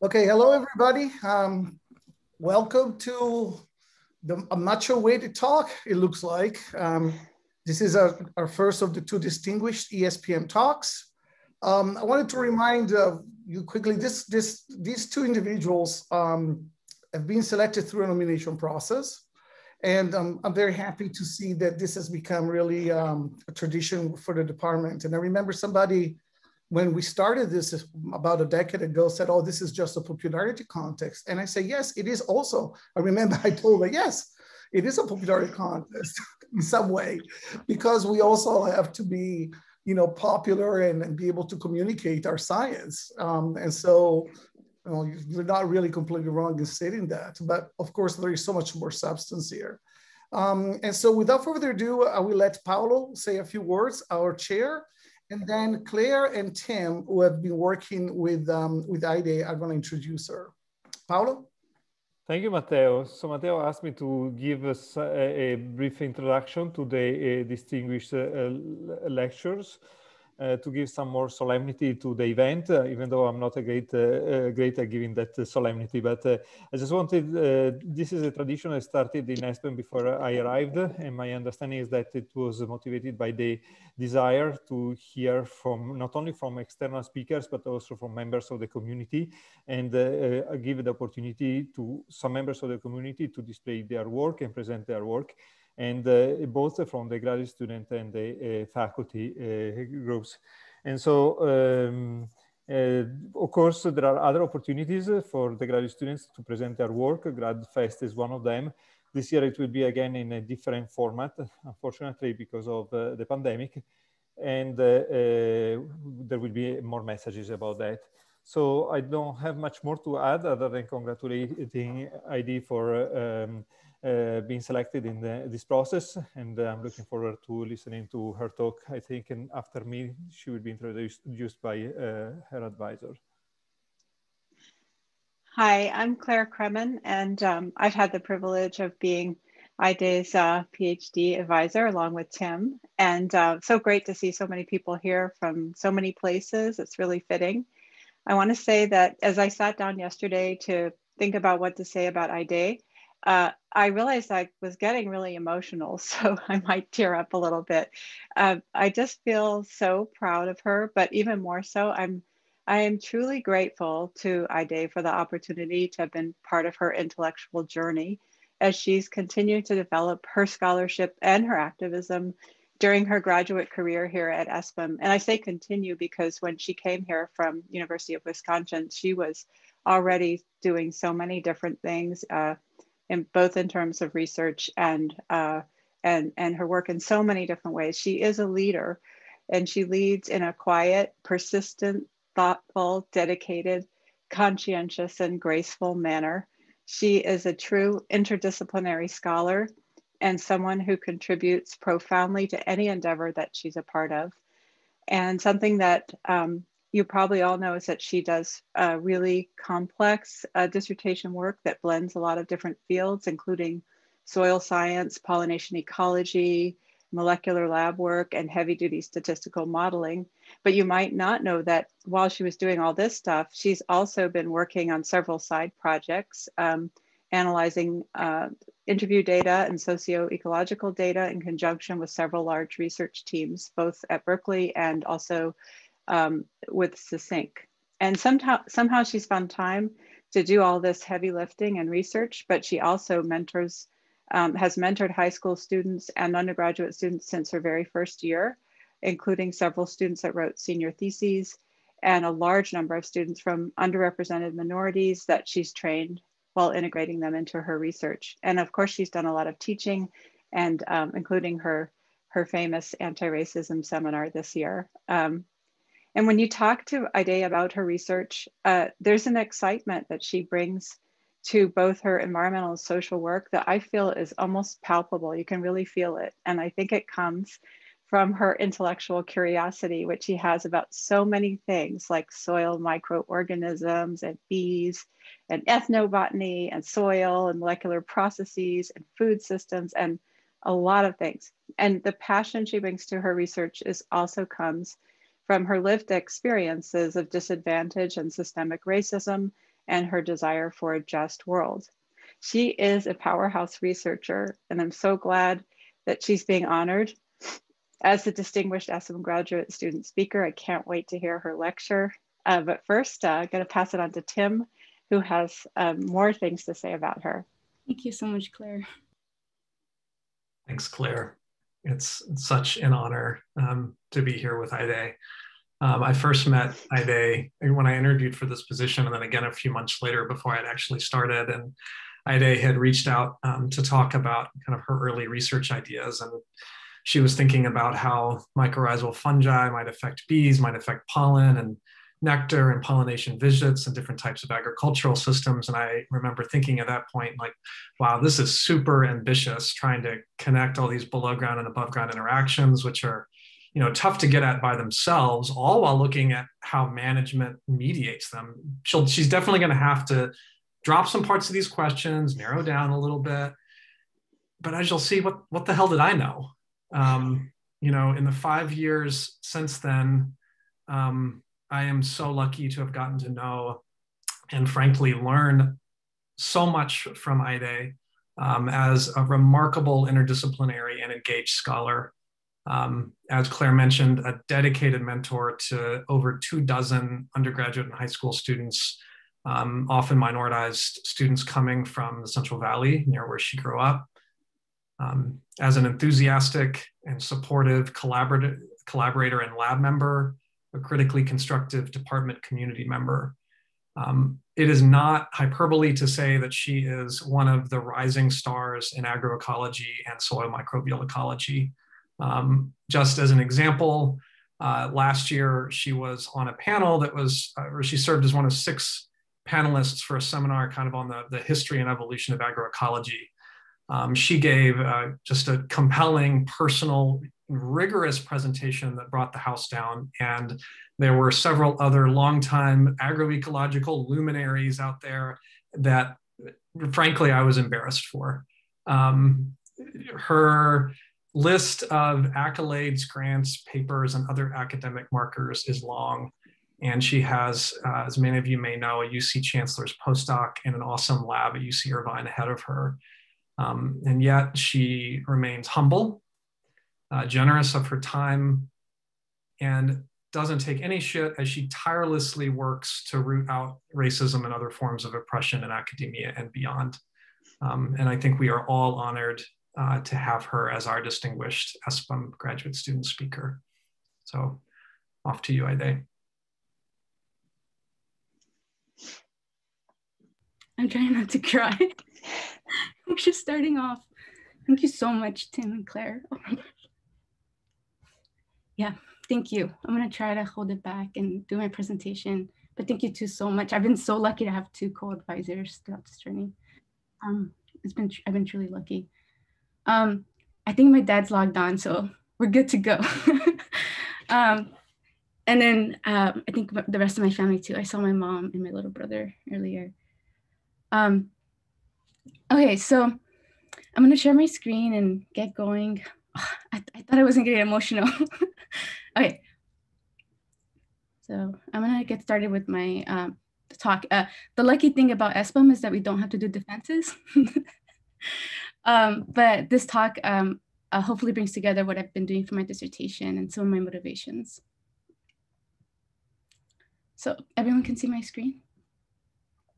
Okay, hello everybody. Um, welcome to the a macho way to talk, it looks like. Um, this is our, our first of the two distinguished ESPM talks. Um, I wanted to remind uh, you quickly, this, this, these two individuals um, have been selected through a nomination process. And um, I'm very happy to see that this has become really um, a tradition for the department. And I remember somebody when we started this about a decade ago said, oh, this is just a popularity contest. And I say, yes, it is also. I remember I told her, yes, it is a popularity contest in some way, because we also have to be, you know, popular and, and be able to communicate our science. Um, and so, you know, you're not really completely wrong in stating that. But of course, there is so much more substance here. Um, and so without further ado, I will let Paolo say a few words, our chair, and then Claire and Tim, who have been working with, um, with Aidee, are going to introduce her. Paolo? Thank you, Matteo. So Matteo asked me to give us a, a brief introduction to the uh, distinguished uh, lectures to give some more solemnity to the event, uh, even though I'm not a great, uh, uh great at giving that solemnity. But I just wanted, this is a tradition that started in ESPM before I arrived. And my understanding is that it was motivated by the desire to hear from, not only from external speakers, but also from members of the community and give the opportunity to some members of the community to display their work and present their work and uh, both from the graduate student and the uh, faculty uh, groups. And so, um, of course, there are other opportunities for the graduate students to present their work. GradFest is one of them. This year it will be again in a different format, unfortunately, because of uh, the pandemic. And uh, uh, there will be more messages about that. So I don't have much more to add other than congratulating Aidee for um, uh, being selected in the, this process. And uh, I'm looking forward to listening to her talk. I think and after me, she will be introduced by uh, her advisor. Hi, I'm Claire Kremen, and um, I've had the privilege of being Aidee's uh, PhD advisor along with Tim. And uh, so great to see so many people here from so many places. It's really fitting. I want to say that as I sat down yesterday to think about what to say about IDE, uh, I realized I was getting really emotional, so I might tear up a little bit. Uh, I just feel so proud of her, but even more so, I'm I am truly grateful to Aidee for the opportunity to have been part of her intellectual journey as she's continued to develop her scholarship and her activism during her graduate career here at ESPM. And I say continue because when she came here from University of Wisconsin, she was already doing so many different things. Uh, in both in terms of research and uh, and and her work in so many different ways. She is a leader, and she leads in a quiet, persistent, thoughtful, dedicated, conscientious, and graceful manner. She is a true interdisciplinary scholar and someone who contributes profoundly to any endeavor that she's a part of. And something that um, you probably all know is that she does really complex uh, dissertation work that blends a lot of different fields, including soil science, pollination ecology, molecular lab work, and heavy duty statistical modeling. But you might not know that while she was doing all this stuff, she's also been working on several side projects, um, analyzing uh, interview data and socio-ecological data in conjunction with several large research teams, both at Berkeley and also um, with SESYNC. And somehow, somehow she's found time to do all this heavy lifting and research, but she also mentors, um, has mentored high school students and undergraduate students since her very first year, including several students that wrote senior theses and a large number of students from underrepresented minorities that she's trained while integrating them into her research. And of course, she's done a lot of teaching and um, including her, her famous anti-racism seminar this year. Um, and when you talk to Aidee about her research, uh, there's an excitement that she brings to both her environmental and social work that I feel is almost palpable. You can really feel it. And I think it comes from her intellectual curiosity, which she has about so many things like soil microorganisms and bees and ethnobotany and soil and molecular processes and food systems and a lot of things. And the passion she brings to her research is also comes from her lived experiences of disadvantage and systemic racism and her desire for a just world. She is a powerhouse researcher, and I'm so glad that she's being honored. As a distinguished ESPM graduate student speaker, I can't wait to hear her lecture. Uh, but first, uh, I'm going to pass it on to Tim, who has um, more things to say about her. Thank you so much, Claire. Thanks, Claire. It's such an honor um, to be here with Aidee. Um, I first met Aidee when I interviewed for this position, and then again a few months later before I'd actually started. And Aidee had reached out um, to talk about kind of her early research ideas. And she was thinking about how mycorrhizal fungi might affect bees, might affect pollen and nectar and pollination visits and different types of agricultural systems. And I remember thinking at that point, like, wow, this is super ambitious trying to connect all these below ground and above ground interactions, which are you know tough to get at by themselves all while looking at how management mediates them. She'll, she's definitely going to have to drop some parts of these questions narrow down a little bit. But as you'll see what what the hell did i know? Um, you know in the five years since then um, i am so lucky to have gotten to know and frankly learn so much from Aidee um, as a remarkable interdisciplinary and engaged scholar um, as Claire mentioned, a dedicated mentor to over two dozen undergraduate and high school students, um, often minoritized students coming from the Central Valley, near where she grew up. Um, as an enthusiastic and supportive collaborator and lab member, a critically constructive department community member. Um, it is not hyperbole to say that she is one of the rising stars in agroecology and soil microbial ecology. Um, just as an example, uh, last year she was on a panel that was, uh, or she served as one of six panelists for a seminar kind of on the, the history and evolution of agroecology. Um, she gave uh, just a compelling, personal, rigorous presentation that brought the house down. And there were several other longtime agroecological luminaries out there that, frankly, I was embarrassed for. Um, her list of accolades, grants, papers, and other academic markers is long. And she has, uh, as many of you may know, a UC Chancellor's postdoc and an awesome lab at UC Irvine ahead of her. Um, and yet she remains humble, uh, generous of her time, and doesn't take any shit as she tirelessly works to root out racism and other forms of oppression in academia and beyond. Um, and I think we are all honored uh, to have her as our distinguished ESPM graduate student speaker. So off to you, Aidee. I'm trying not to cry. I'm just starting off. Thank you so much, Tim and Claire. Oh yeah, thank you. I'm gonna try to hold it back and do my presentation. But thank you too so much. I've been so lucky to have two co-advisors throughout this journey. Um, it's been I've been truly lucky. Um, I think my dad's logged on, so we're good to go. um, and then um, I think the rest of my family too. I saw my mom and my little brother earlier. Um, okay, so I'm gonna share my screen and get going. Oh, I, I thought I wasn't getting emotional. okay, so I'm gonna get started with my um, talk. Uh, the lucky thing about ESPM is that we don't have to do defenses. Um, but this talk um, uh, hopefully brings together what I've been doing for my dissertation and some of my motivations. So everyone can see my screen?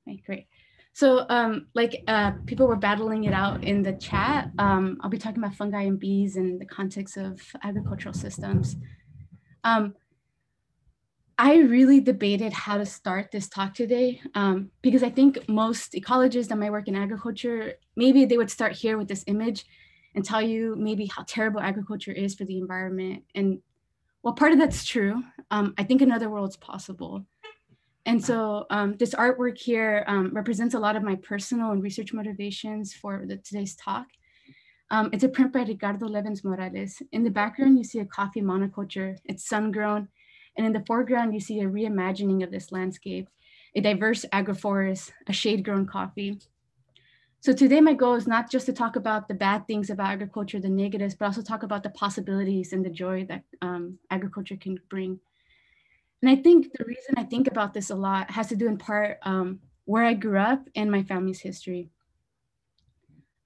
Okay, great. So um, like uh, people were battling it out in the chat. Um, I'll be talking about fungi and bees in the context of agricultural systems. Um, I really debated how to start this talk today um, because I think most ecologists that might work in agriculture, maybe they would start here with this image and tell you maybe how terrible agriculture is for the environment. And well, part of that's true. Um, I think another world's possible. And so um, this artwork here um, represents a lot of my personal and research motivations for the, today's talk. Um, it's a print by Ricardo Levins Morales. In the background, you see a coffee monoculture. It's sun-grown and in the foreground, you see a reimagining of this landscape, a diverse agroforest, a shade-grown coffee. So today my goal is not just to talk about the bad things about agriculture, the negatives, but also talk about the possibilities and the joy that um, agriculture can bring. And I think the reason I think about this a lot has to do in part um, where I grew up and my family's history.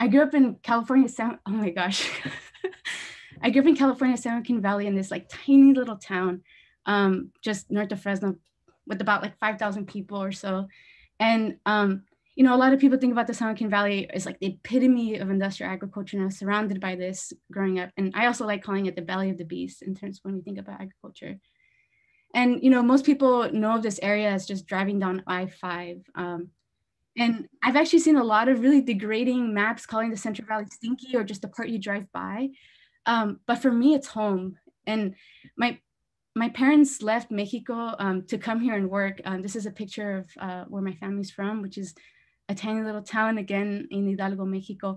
I grew up in California, San, oh my gosh. I grew up in California, San Joaquin Valley in this like tiny little town, um, just north of Fresno with about like 5,000 people or so. And, um, you know, a lot of people think about the San Joaquin Valley as like the epitome of industrial agriculture. And I was surrounded by this growing up. And I also like calling it the belly of the beast in terms when we think about agriculture. And, you know, most people know of this area as just driving down I-5. Um, and I've actually seen a lot of really degrading maps calling the Central Valley stinky or just the part you drive by. Um, but for me, it's home. And my my parents left Mexico um, to come here and work. Um, this is a picture of uh, where my family's from, which is a tiny little town again in Hidalgo, Mexico.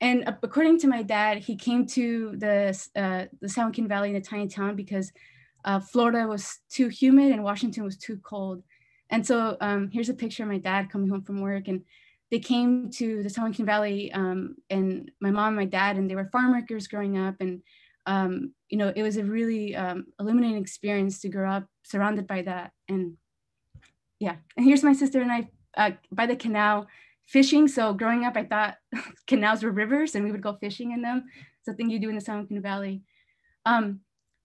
And according to my dad, he came to the uh, the San Joaquin Valley in a tiny town because uh, Florida was too humid and Washington was too cold. And so um, here's a picture of my dad coming home from work, and they came to the San Joaquin Valley, um, and my mom and my dad, and they were farm workers growing up, and um, you know, it was a really um, illuminating experience to grow up surrounded by that. And yeah, and here's my sister and I uh, by the canal fishing. So growing up, I thought canals were rivers and we would go fishing in them. It's a thing you do in the San Joaquin Valley. Um,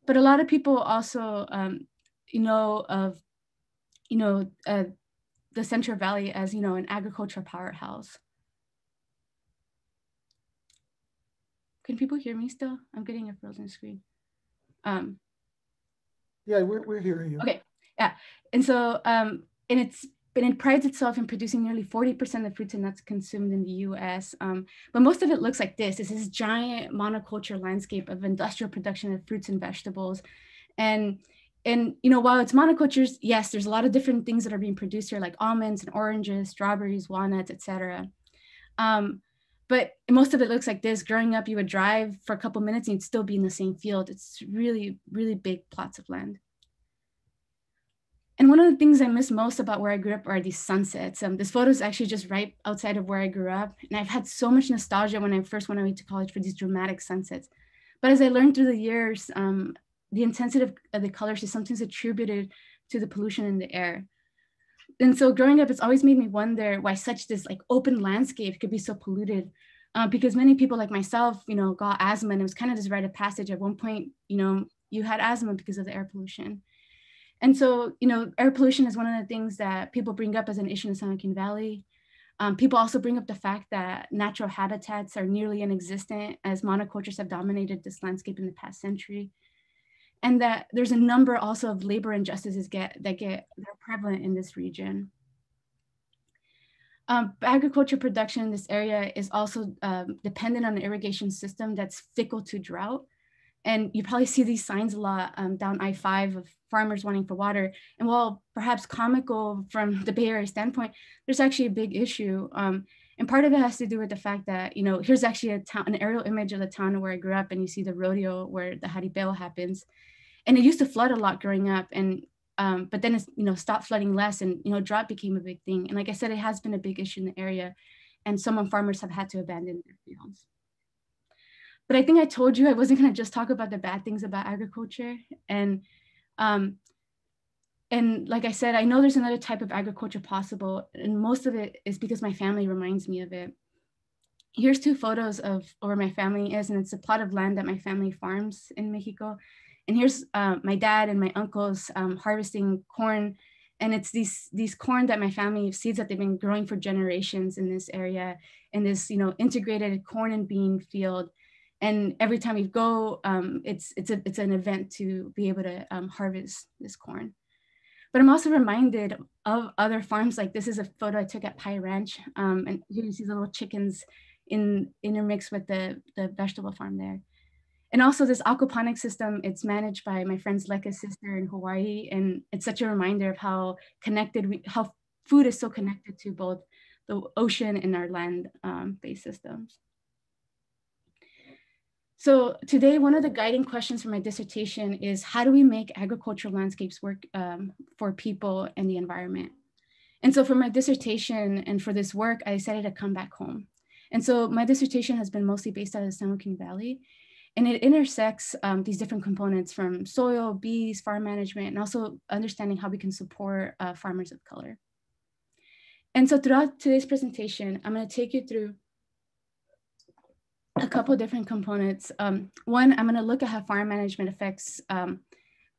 but a lot of people also, um, you know, of, you know, uh, the Central Valley as, you know, an agricultural powerhouse. Can people hear me still? I'm getting a frozen screen. Um, yeah, we're, we're hearing you. Okay, yeah. And so, um, and it's, and it prides itself in producing nearly 40% of fruits and nuts consumed in the US. Um, but most of it looks like this. It's this giant monoculture landscape of industrial production of fruits and vegetables. And and you know while it's monocultures yes there's a lot of different things that are being produced here like almonds and oranges strawberries walnuts etc um, but most of it looks like this. Growing up you would drive for a couple minutes and you'd still be in the same field. It's really really big plots of land. And one of the things i miss most about where i grew up are these sunsets. Um, this photo is actually just right outside of where i grew up. And i've had so much nostalgia when i first went away to college for these dramatic sunsets. But as i learned through the years um, the intensity of the colors is sometimes attributed to the pollution in the air and so growing up, it's always made me wonder why such this like open landscape could be so polluted. Uh, because many people like myself, you know, got asthma and it was kind of this rite of passage. At one point, you know, you had asthma because of the air pollution. And so, you know, air pollution is one of the things that people bring up as an issue in San Joaquin Valley. Um, people also bring up the fact that natural habitats are nearly inexistent as monocultures have dominated this landscape in the past century and that there's a number also of labor injustices get that get that are prevalent in this region. Um, agriculture production in this area is also um, dependent on an irrigation system that's fickle to drought. And you probably see these signs a lot um, down I-5 of farmers wanting for water. And while perhaps comical from the Bay Area standpoint, there's actually a big issue. Um, and part of it has to do with the fact that, you know, here's actually a town, an aerial image of the town where I grew up and you see the rodeo where the jaripeo happens and it used to flood a lot growing up and um, but then it's you know stopped flooding less and you know drought became a big thing. And like i said it has been a big issue in the area and some farmers have had to abandon their fields. But i think i told you i wasn't going to just talk about the bad things about agriculture and um, and like i said i know there's another type of agriculture possible and most of it is because my family reminds me of it. Here's two photos of where my family is and it's a plot of land that my family farms in mexico and here's uh, my dad and my uncles um, harvesting corn. And it's these, these corn that my family seeds that they've been growing for generations in this area in this, you know, integrated corn and bean field. And every time we go, um, it's, it's, a, it's an event to be able to um, harvest this corn. But I'm also reminded of other farms. Like this is a photo I took at Pie Ranch. Um, and here you see the little chickens in intermixed with the, the vegetable farm there. And also this aquaponics system, it's managed by my friend's Leka sister in Hawaii. And it's such a reminder of how connected we, how food is so connected to both the ocean and our land-based um, systems. So today, one of the guiding questions for my dissertation is how do we make agricultural landscapes work um, for people and the environment? And so for my dissertation and for this work, I decided to come back home. And so my dissertation has been mostly based out of the San Joaquin Valley. And it intersects um, these different components from soil, bees, farm management, and also understanding how we can support uh, farmers of color. And so throughout today's presentation, I'm gonna take you through a couple different components. Um, one, I'm gonna look at how farm management affects um,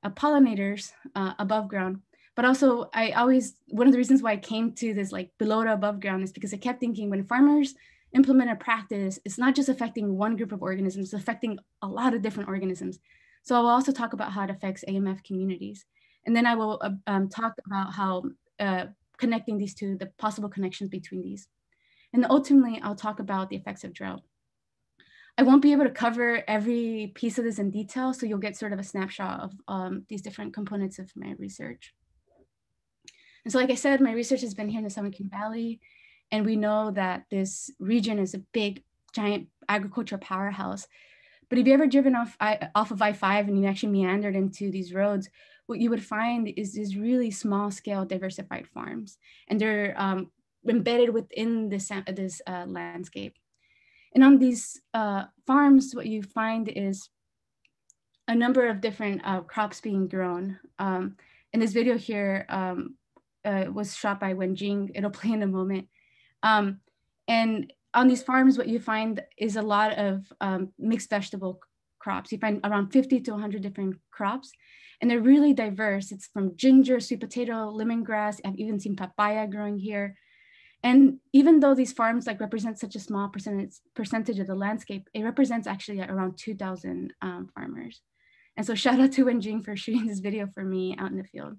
uh, pollinators uh, above ground. But also I always, one of the reasons why I came to this like below to above ground is because I kept thinking when farmers implement a practice, it's not just affecting one group of organisms, it's affecting a lot of different organisms. So I'll also talk about how it affects AMF communities. And then I will uh, um, talk about how uh, connecting these two, the possible connections between these. And ultimately, I'll talk about the effects of drought. I won't be able to cover every piece of this in detail, so you'll get sort of a snapshot of um, these different components of my research. And so, like I said, my research has been here in the San Joaquin Valley, and we know that this region is a big, giant agricultural powerhouse. But if you ever driven off, I, off of I-5 and you actually meandered into these roads, what you would find is these really small scale diversified farms. And they're um, embedded within this, this uh, landscape. And on these uh, farms, what you find is a number of different uh, crops being grown. Um, in this video here um, uh, was shot by Wenjing. It'll play in a moment. Um, and on these farms, what you find is a lot of um, mixed vegetable crops. You find around 50 to 100 different crops, and they're really diverse. It's from ginger, sweet potato, lemongrass. I've even seen papaya growing here. And even though these farms like represent such a small percentage, percentage of the landscape, it represents actually around 2,000 um, farmers. And so shout out to Wenjing for shooting this video for me out in the field.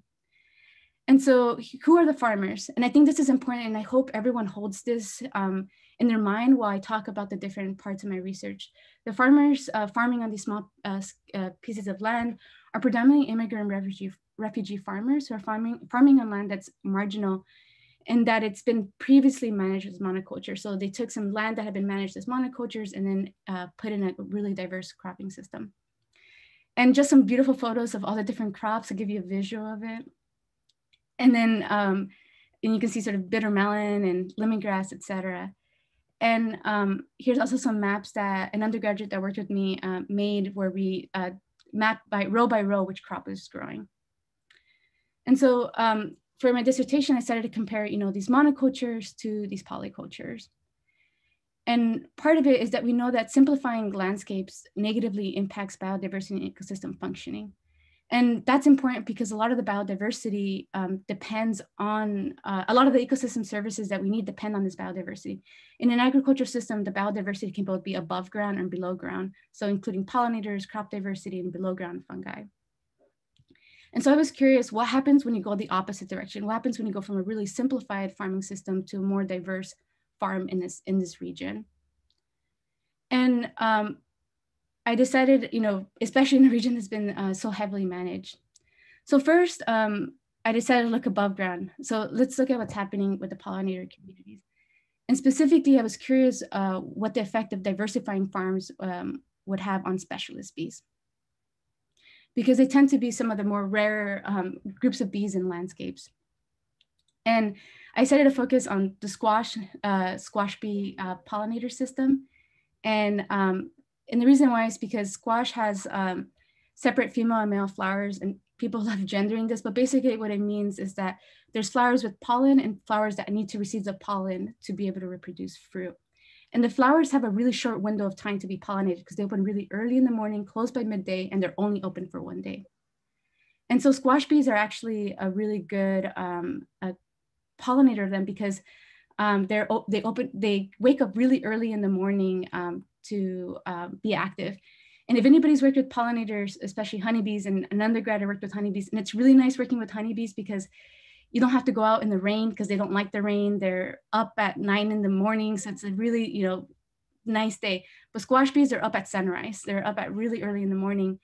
And so who are the farmers? And I think this is important and I hope everyone holds this um, in their mind while I talk about the different parts of my research. The farmers uh, farming on these small uh, uh, pieces of land are predominantly immigrant refugee, refugee farmers who are farming, farming on land that's marginal and that it's been previously managed as monoculture. So they took some land that had been managed as monocultures and then uh, put in a really diverse cropping system. And just some beautiful photos of all the different crops to give you a visual of it. And then um, and you can see sort of bitter melon and lemongrass, et cetera. And um, here's also some maps that an undergraduate that worked with me uh, made where we uh, mapped by row by row which crop is growing. And so um, for my dissertation, I started to compare, you know, these monocultures to these polycultures. And part of it is that we know that simplifying landscapes negatively impacts biodiversity and ecosystem functioning. And that's important because a lot of the biodiversity um, depends on, uh, a lot of the ecosystem services that we need depend on this biodiversity. In an agricultural system, the biodiversity can both be above ground and below ground. So including pollinators, crop diversity, and below ground fungi. And so I was curious, what happens when you go the opposite direction? What happens when you go from a really simplified farming system to a more diverse farm in this, in this region? And um, I decided, you know, especially in a region that's been uh, so heavily managed. So first, um, I decided to look above ground. So let's look at what's happening with the pollinator communities. And specifically, I was curious uh, what the effect of diversifying farms um, would have on specialist bees because they tend to be some of the more rare um, groups of bees in landscapes. And I decided to focus on the squash, uh, squash bee uh, pollinator system. And, um, and the reason why is because squash has um, separate female and male flowers and people love gendering this, but basically what it means is that there's flowers with pollen and flowers that need to receive the pollen to be able to reproduce fruit. And the flowers have a really short window of time to be pollinated because they open really early in the morning, close by midday, and they're only open for one day. And so squash bees are actually a really good um, a pollinator of them because um, they're they open they wake up really early in the morning um, to uh, be active. And if anybody's worked with pollinators, especially honeybees, and an undergrad I worked with honeybees, and it's really nice working with honeybees because you don't have to go out in the rain because they don't like the rain. They're up at nine in the morning. So it's a really, you know, nice day. But squash bees are up at sunrise. They're up at really early in the morning.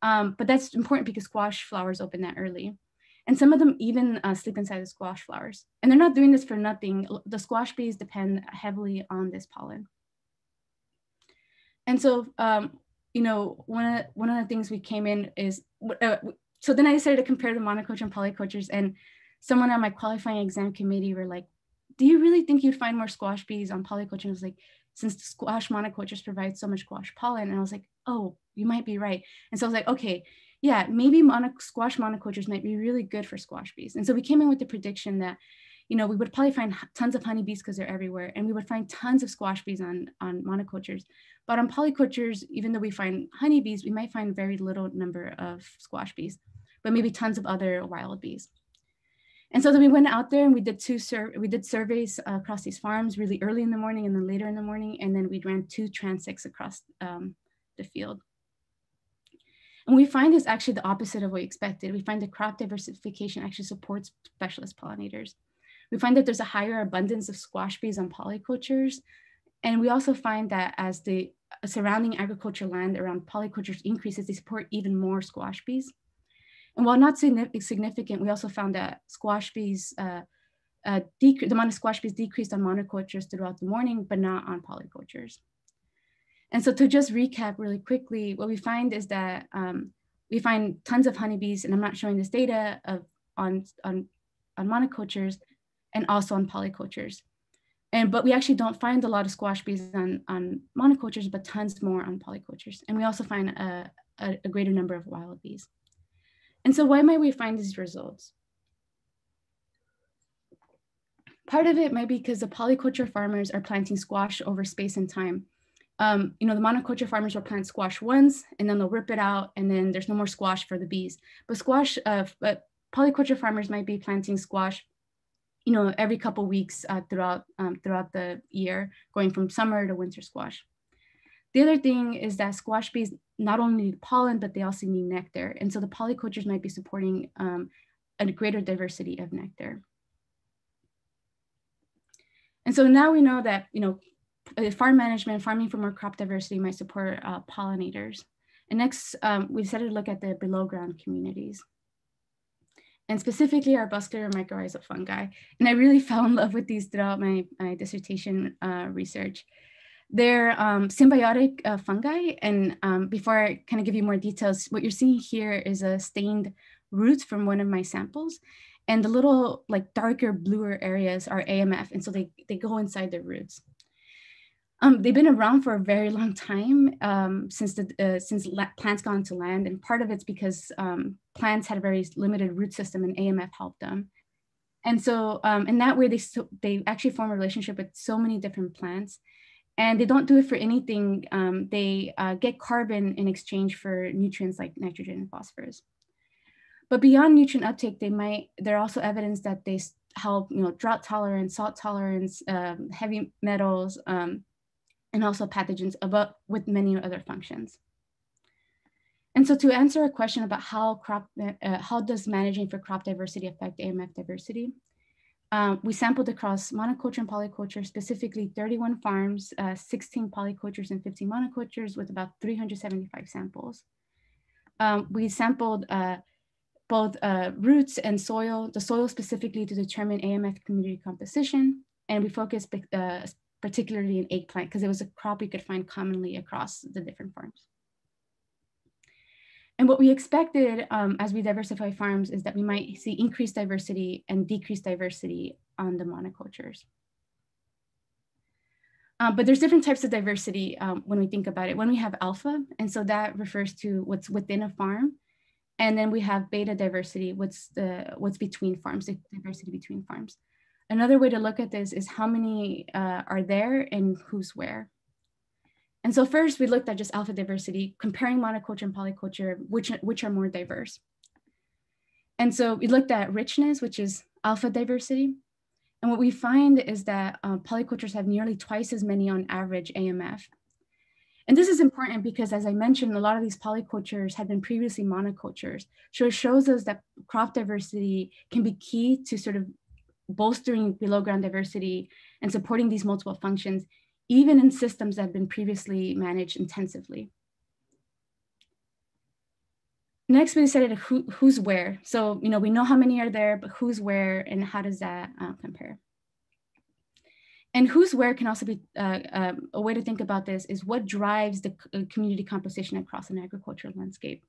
Um, but that's important because squash flowers open that early. And some of them even uh, sleep inside the squash flowers. And they're not doing this for nothing. The squash bees depend heavily on this pollen. And so, um, you know, one of, one of the things we came in is, uh, so then I decided to compare the monoculture and polycultures. And someone on my qualifying exam committee were like, do you really think you'd find more squash bees on polyculture? And I was like, since the squash monocultures provide so much squash pollen. And I was like, oh, you might be right. And so I was like, okay, yeah, maybe mono- squash monocultures might be really good for squash bees. And so we came in with the prediction that you know, we would probably find tons of honeybees because they're everywhere, and we would find tons of squash bees on, on monocultures. But on polycultures, even though we find honeybees, we might find very little number of squash bees, but maybe tons of other wild bees. And so then we went out there and we did two sur we did surveys uh, across these farms really early in the morning and then later in the morning, and then we ran two transects across um, the field. And we find this actually the opposite of what we expected. We find the crop diversification actually supports specialist pollinators. We find that there's a higher abundance of squash bees on polycultures. And we also find that as the surrounding agricultural land around polycultures increases, they support even more squash bees. And while not significant, we also found that squash bees, uh, uh, the amount of squash bees decreased on monocultures throughout the morning, but not on polycultures. And so to just recap really quickly, what we find is that um, we find tons of honeybees, and I'm not showing this data of on, on, on monocultures and also on polycultures. And, but we actually don't find a lot of squash bees on, on monocultures, but tons more on polycultures. And we also find a, a, a greater number of wild bees. And so why might we find these results? Part of it might be because the polyculture farmers are planting squash over space and time. Um, you know, the monoculture farmers will plant squash once and then they'll rip it out and then there's no more squash for the bees. But squash, uh, but polyculture farmers might be planting squash, you know, every couple weeks uh, throughout, um, throughout the year, going from summer to winter squash. The other thing is that squash bees not only need pollen, but they also need nectar. And so the polycultures might be supporting um, a greater diversity of nectar. And so now we know that, you know, uh, farm management, farming for more crop diversity might support uh, pollinators. And next, um, we decided to look at the below ground communities and specifically arbuscular mycorrhizal fungi. And I really fell in love with these throughout my, my dissertation uh, research. They're um, symbiotic uh, fungi. And um, before I kind of give you more details, what you're seeing here is a stained root from one of my samples. And the little like darker bluer areas are AMF. And so they, they go inside the roots. Um, they've been around for a very long time um, since the uh, since plants got into land, and part of it's because um, plants had a very limited root system, and AMF helped them. And so, um, in that way, they so, they actually form a relationship with so many different plants, and they don't do it for anything. Um, they uh, get carbon in exchange for nutrients like nitrogen and phosphorus. But beyond nutrient uptake, they might. There are also evidence that they help, you know, drought tolerance, salt tolerance, um, heavy metals, um, and also pathogens, about with many other functions. And so to answer a question about how crop, uh, how does managing for crop diversity affect AMF diversity, um, we sampled across monoculture and polyculture, specifically 31 farms, uh, 16 polycultures and 15 monocultures with about 375 samples. Um, we sampled uh, both uh, roots and soil, the soil specifically to determine AMF community composition. And we focused uh, particularly in eggplant because it was a crop we could find commonly across the different farms. And what we expected um, as we diversify farms is that we might see increased diversity and decreased diversity on the monocultures. Um, but there's different types of diversity um, when we think about it. When we have alpha, and so that refers to what's within a farm. And then we have beta diversity, what's the what's between farms, the diversity between farms. Another way to look at this is how many uh, are there and who's where. And so first we looked at just alpha diversity, comparing monoculture and polyculture, which, which are more diverse. And so we looked at richness, which is alpha diversity. And what we find is that uh, polycultures have nearly twice as many on average AMF. And this is important because as I mentioned, a lot of these polycultures had been previously monocultures. So it shows us that crop diversity can be key to sort of bolstering below ground diversity and supporting these multiple functions even in systems that have been previously managed intensively. Next, we decided who, who's where. So, you know, we know how many are there, but who's where and how does that uh, compare? And who's where can also be uh, uh, a way to think about this is what drives the uh, community composition across an agricultural landscape.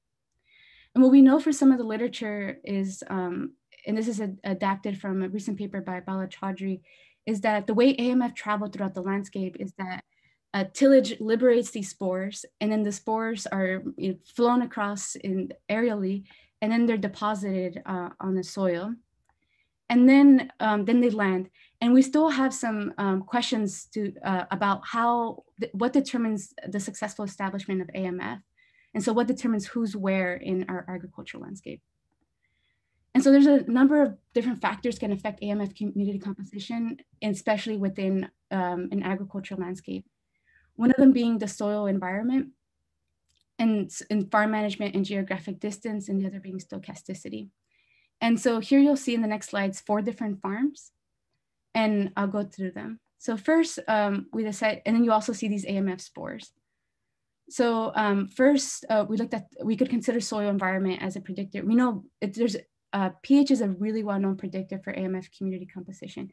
And what we know for some of the literature is, um, and this is a, adapted from a recent paper by Bala Chaudhary, is that the way AMF traveled throughout the landscape is that uh, tillage liberates these spores and then the spores are you know, flown across in aerially and then they're deposited uh, on the soil. And then, um, then they land. And we still have some um, questions to, uh, about how, what determines the successful establishment of AMF. And so what determines who's where in our agricultural landscape. And so there's a number of different factors can affect AMF community composition, especially within um, an agricultural landscape. One of them being the soil environment and, and farm management and geographic distance, and the other being stochasticity. And so here you'll see in the next slides, four different farms, and I'll go through them. So first, um, we decide, and then you also see these AMF spores. So um, first, uh, we looked at, we could consider soil environment as a predictor. We know it, there's uh, pH is a really well-known predictor for AMF community composition.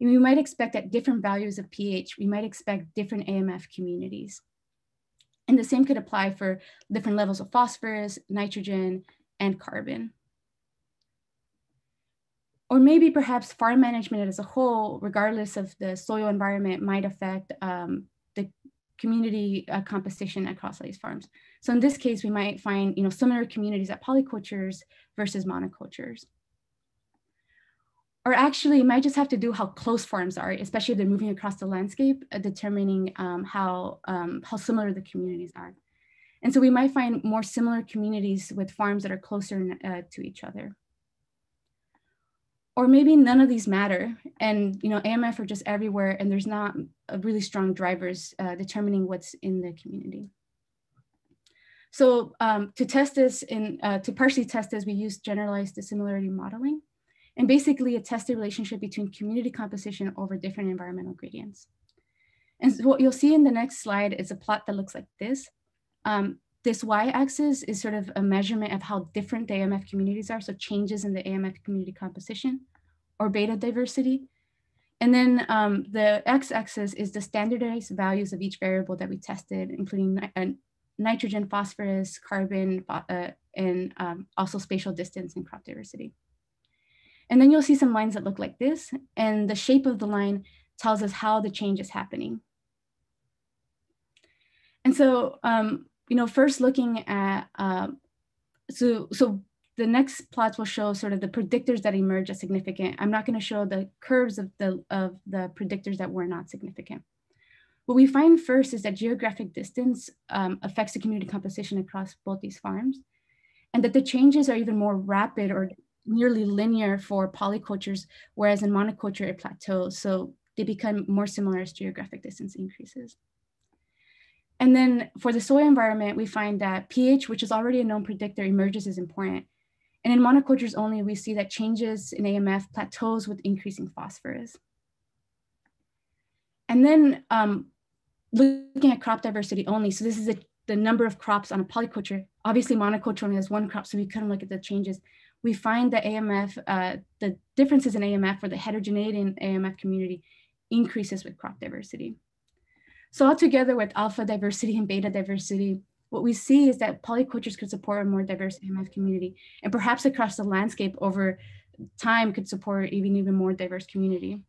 And we might expect at different values of pH, we might expect different AMF communities. And the same could apply for different levels of phosphorus, nitrogen, and carbon. Or maybe perhaps farm management as a whole, regardless of the soil environment, might affect um, the community uh, composition across these farms. So in this case, we might find you know, similar communities at polycultures versus monocultures. Or actually, it might just have to do how close farms are, especially if they're moving across the landscape, uh, determining um, how, um, how similar the communities are. And so we might find more similar communities with farms that are closer uh, to each other. Or maybe none of these matter and you know AMF are just everywhere and there's not really strong drivers uh, determining what's in the community. So um, to test this, uh, to partially test this, we used generalized dissimilarity modeling. And basically tests the relationship between community composition over different environmental gradients. And so what you'll see in the next slide is a plot that looks like this. Um, this y-axis is sort of a measurement of how different the AMF communities are, so changes in the AMF community composition or beta diversity. And then um, the x-axis is the standardized values of each variable that we tested, including nitrogen, phosphorus, carbon, uh, and um, also spatial distance and crop diversity. And then you'll see some lines that look like this, and the shape of the line tells us how the change is happening. And so, um, you know, first looking at, uh, so, so the next plots will show sort of the predictors that emerge as significant. I'm not gonna show the curves of the, of the predictors that were not significant. What we find first is that geographic distance um, affects the community composition across both these farms, and that the changes are even more rapid or nearly linear for polycultures, whereas in monoculture it plateaus. So they become more similar as geographic distance increases. And then for the soil environment, we find that pH, which is already a known predictor, emerges as important. And in monocultures only, we see that changes in AMF plateaus with increasing phosphorus. And then um, looking at crop diversity only, so this is a, the number of crops on a polyculture. Obviously monoculture only has one crop, so we couldn't look at the changes. We find that AMF, uh, the differences in AMF or the heterogeneity in AMF community increases with crop diversity. So altogether with alpha diversity and beta diversity, what we see is that polycultures could support a more diverse AMF community and perhaps across the landscape over time could support even even more diverse community.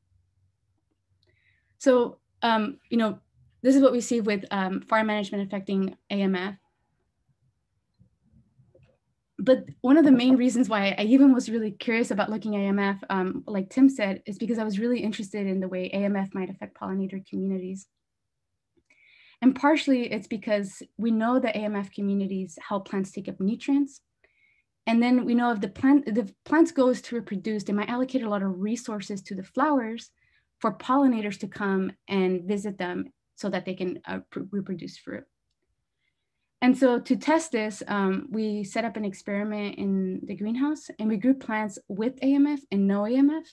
So, um, you know, this is what we see with um, farm management affecting AMF. But one of the main reasons why I even was really curious about looking at AMF, um, like Tim said, is because I was really interested in the way AMF might affect pollinator communities. And partially it's because we know that AMF communities help plants take up nutrients. And then we know if the plant, the plants goes to reproduce, they might allocate a lot of resources to the flowers for pollinators to come and visit them so that they can uh, reproduce fruit. And so to test this, um, we set up an experiment in the greenhouse and we grew plants with AMF and no AMF.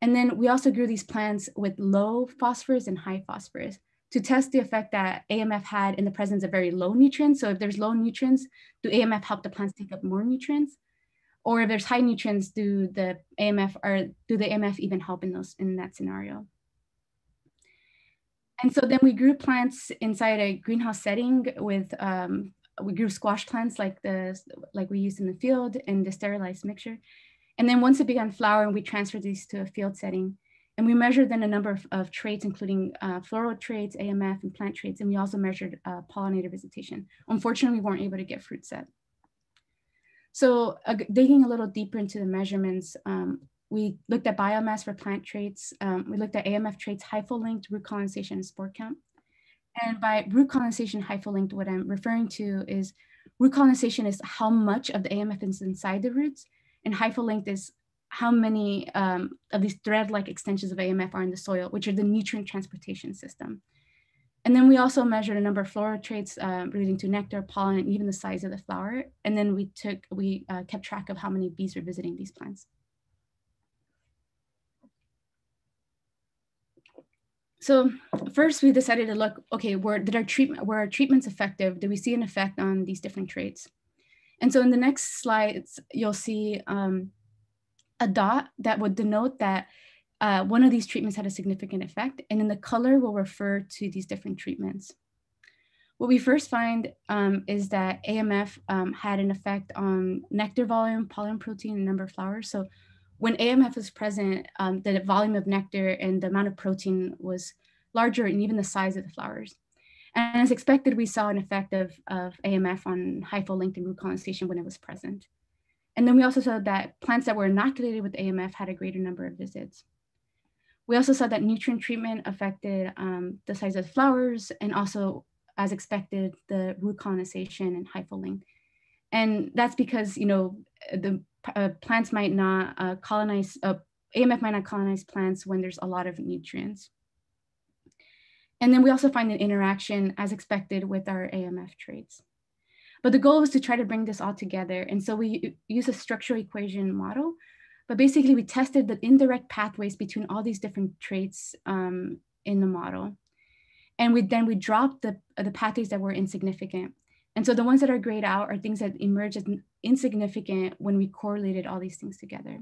And then we also grew these plants with low phosphorus and high phosphorus to test the effect that AMF had in the presence of very low nutrients. So if there's low nutrients, do AMF help the plants take up more nutrients? Or if there's high nutrients, do the AMF or do the AMF even help in those in that scenario? And so then we grew plants inside a greenhouse setting with, um, we grew squash plants like the like we used in the field in the sterilized mixture. And then once it began flowering, we transferred these to a field setting. And we measured then a number of, of traits, including uh, floral traits, AMF, and plant traits. And we also measured uh, pollinator visitation. Unfortunately, we weren't able to get fruit set. So uh, digging a little deeper into the measurements, um, we looked at biomass for plant traits. Um, we looked at AMF traits, hyphal length, root colonization, and spore count. And by root colonization hyphal length, what I'm referring to is root colonization is how much of the AMF is inside the roots, and hyphal length is how many um, of these thread-like extensions of AMF are in the soil, which are the nutrient transportation system. And then we also measured a number of floral traits uh, relating to nectar, pollen, and even the size of the flower. And then we took, we uh, kept track of how many bees were visiting these plants. So first we decided to look, okay, where did our treatment, were our treatments effective? Did we see an effect on these different traits? And so in the next slides, you'll see um, a dot that would denote that uh, one of these treatments had a significant effect, and then the color will refer to these different treatments. What we first find um, is that AMF um, had an effect on nectar volume, pollen protein, and number of flowers. So when AMF was present, um, the volume of nectar and the amount of protein was larger and even the size of the flowers. And as expected, we saw an effect of, of AMF on hyphal length and root colonization when it was present. And then we also saw that plants that were inoculated with AMF had a greater number of visits. We also saw that nutrient treatment affected um, the size of the flowers and also, as expected, the root colonization and hyphal length. And that's because, you know, the uh, plants might not uh, colonize, uh, AMF might not colonize plants when there's a lot of nutrients. And then we also find an interaction as expected with our AMF traits. But the goal was to try to bring this all together. And so we use a structural equation model but basically, we tested the indirect pathways between all these different traits um, in the model. And we then we dropped the, the pathways that were insignificant. And so the ones that are grayed out are things that emerge as insignificant when we correlated all these things together.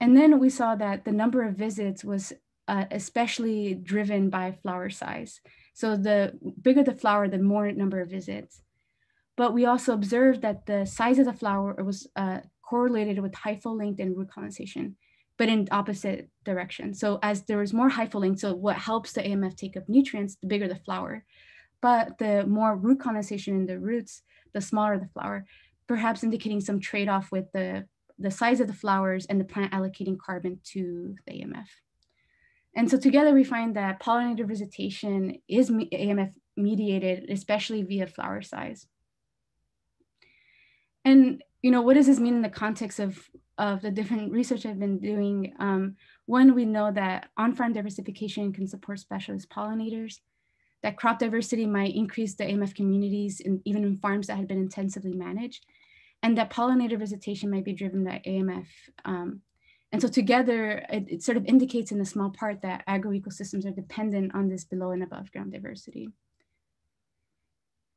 And then we saw that the number of visits was uh, especially driven by flower size. So the bigger the flower, the more number of visits. But we also observed that the size of the flower was uh, correlated with hyphal length and root colonization, but in opposite direction. So as there is more hyphal length, so what helps the AMF take up nutrients, the bigger the flower, but the more root colonization in the roots, the smaller the flower, perhaps indicating some trade-off with the, the size of the flowers and the plant allocating carbon to the AMF. And so together we find that pollinator visitation is AMF mediated, especially via flower size. And you know, what does this mean in the context of, of the different research I've been doing? Um, one, we know that on-farm diversification can support specialist pollinators, that crop diversity might increase the AMF communities in, even in farms that had been intensively managed, and that pollinator visitation might be driven by AMF. Um, and so together, it, it sort of indicates in a small part that agroecosystems are dependent on this below and above ground diversity.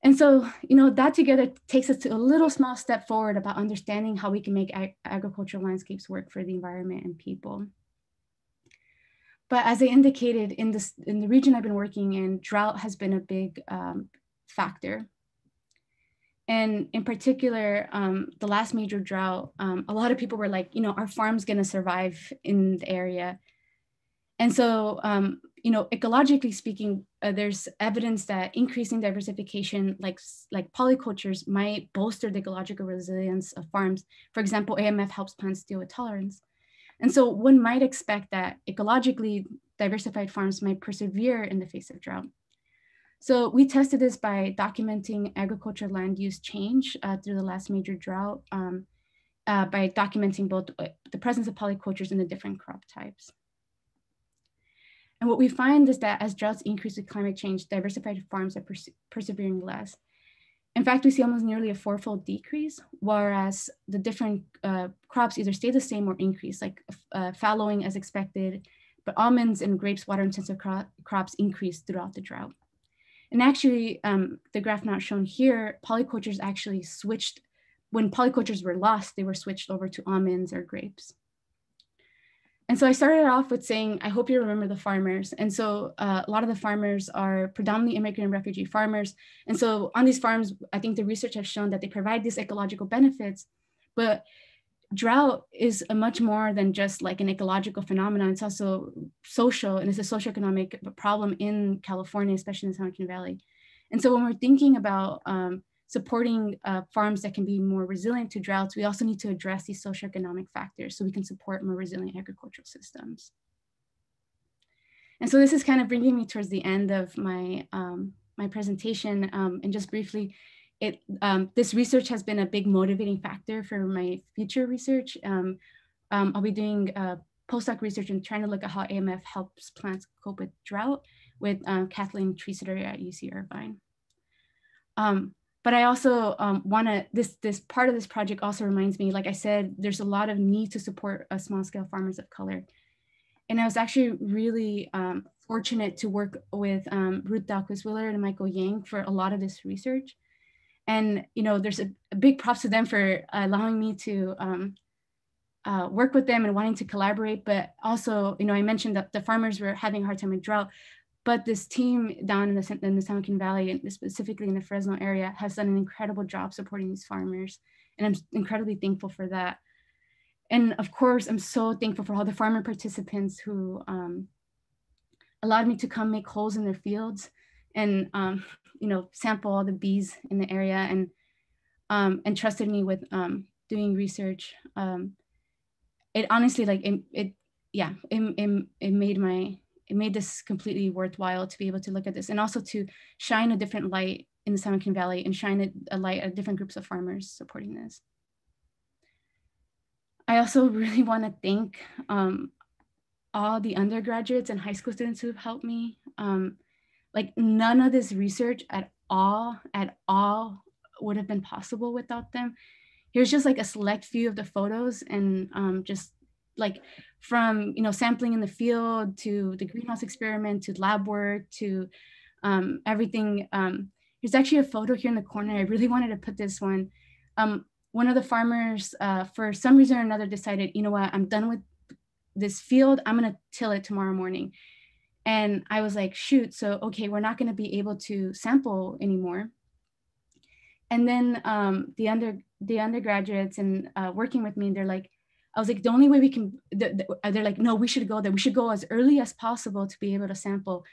And so, you know, that together takes us to a little small step forward about understanding how we can make ag agricultural landscapes work for the environment and people. But as I indicated, in, this, in the region I've been working in, drought has been a big um, factor. And in particular, um, the last major drought, um, a lot of people were like, you know, our farm's gonna survive in the area. And so, um, you know, ecologically speaking, uh, there's evidence that increasing diversification, like, like polycultures, might bolster the ecological resilience of farms. For example, AMF helps plants deal with tolerance. And so one might expect that ecologically diversified farms might persevere in the face of drought. So we tested this by documenting agriculture land use change uh, through the last major drought um, uh, by documenting both uh, the presence of polycultures and the different crop types. And what we find is that as droughts increase with climate change, diversified farms are perse persevering less. In fact, we see almost nearly a fourfold decrease, whereas the different uh, crops either stay the same or increase, like uh, fallowing as expected, but almonds and grapes, water intensive cro crops increase throughout the drought. And actually, um, the graph not shown here, polycultures actually switched, when polycultures were lost, they were switched over to almonds or grapes. And so I started off with saying, I hope you remember the farmers. And so uh, a lot of the farmers are predominantly immigrant and refugee farmers. And so on these farms, I think the research has shown that they provide these ecological benefits, but drought is a much more than just like an ecological phenomenon. It's also social and it's a socioeconomic problem in California, especially in the San Joaquin Valley. And so when we're thinking about um, supporting uh, farms that can be more resilient to droughts, we also need to address these socioeconomic factors so we can support more resilient agricultural systems. And so this is kind of bringing me towards the end of my, um, my presentation. Um, and just briefly, it, um, this research has been a big motivating factor for my future research. Um, um, I'll be doing uh, postdoc research and trying to look at how AMF helps plants cope with drought with uh, Kathleen Treseder at UC Irvine. Um, but I also um, want to, this, this part of this project also reminds me, like I said, there's a lot of need to support uh, small scale farmers of color. And I was actually really um, fortunate to work with um, Ruth Dahlquist Willard and Michael Yang for a lot of this research. And, you know, there's a, a big props to them for allowing me to um, uh, work with them and wanting to collaborate. But also, you know, I mentioned that the farmers were having a hard time with drought, but this team down in the, in the Joaquin Valley, and specifically in the Fresno area, has done an incredible job supporting these farmers. And I'm incredibly thankful for that. And of course, I'm so thankful for all the farmer participants who um, allowed me to come make holes in their fields and, um, you know, sample all the bees in the area and, um, and trusted me with um, doing research. Um, it honestly, like, it, it yeah, it, it, it made my it made this completely worthwhile to be able to look at this and also to shine a different light in the Joaquin Valley and shine a, a light at different groups of farmers supporting this. I also really want to thank um, all the undergraduates and high school students who've helped me. Um, like none of this research at all, at all would have been possible without them. Here's just like a select few of the photos and um, just like from you know sampling in the field to the greenhouse experiment to lab work to um, everything. Um, there's actually a photo here in the corner. I really wanted to put this one. Um, one of the farmers, uh, for some reason or another, decided, you know what, I'm done with this field. I'm gonna till it tomorrow morning. And I was like, shoot, so okay, we're not gonna be able to sample anymore. And then um, the under the undergraduates and uh, working with me, they're like, I was like, the only way we can, they're like, no, we should go there. We should go as early as possible to be able to sample.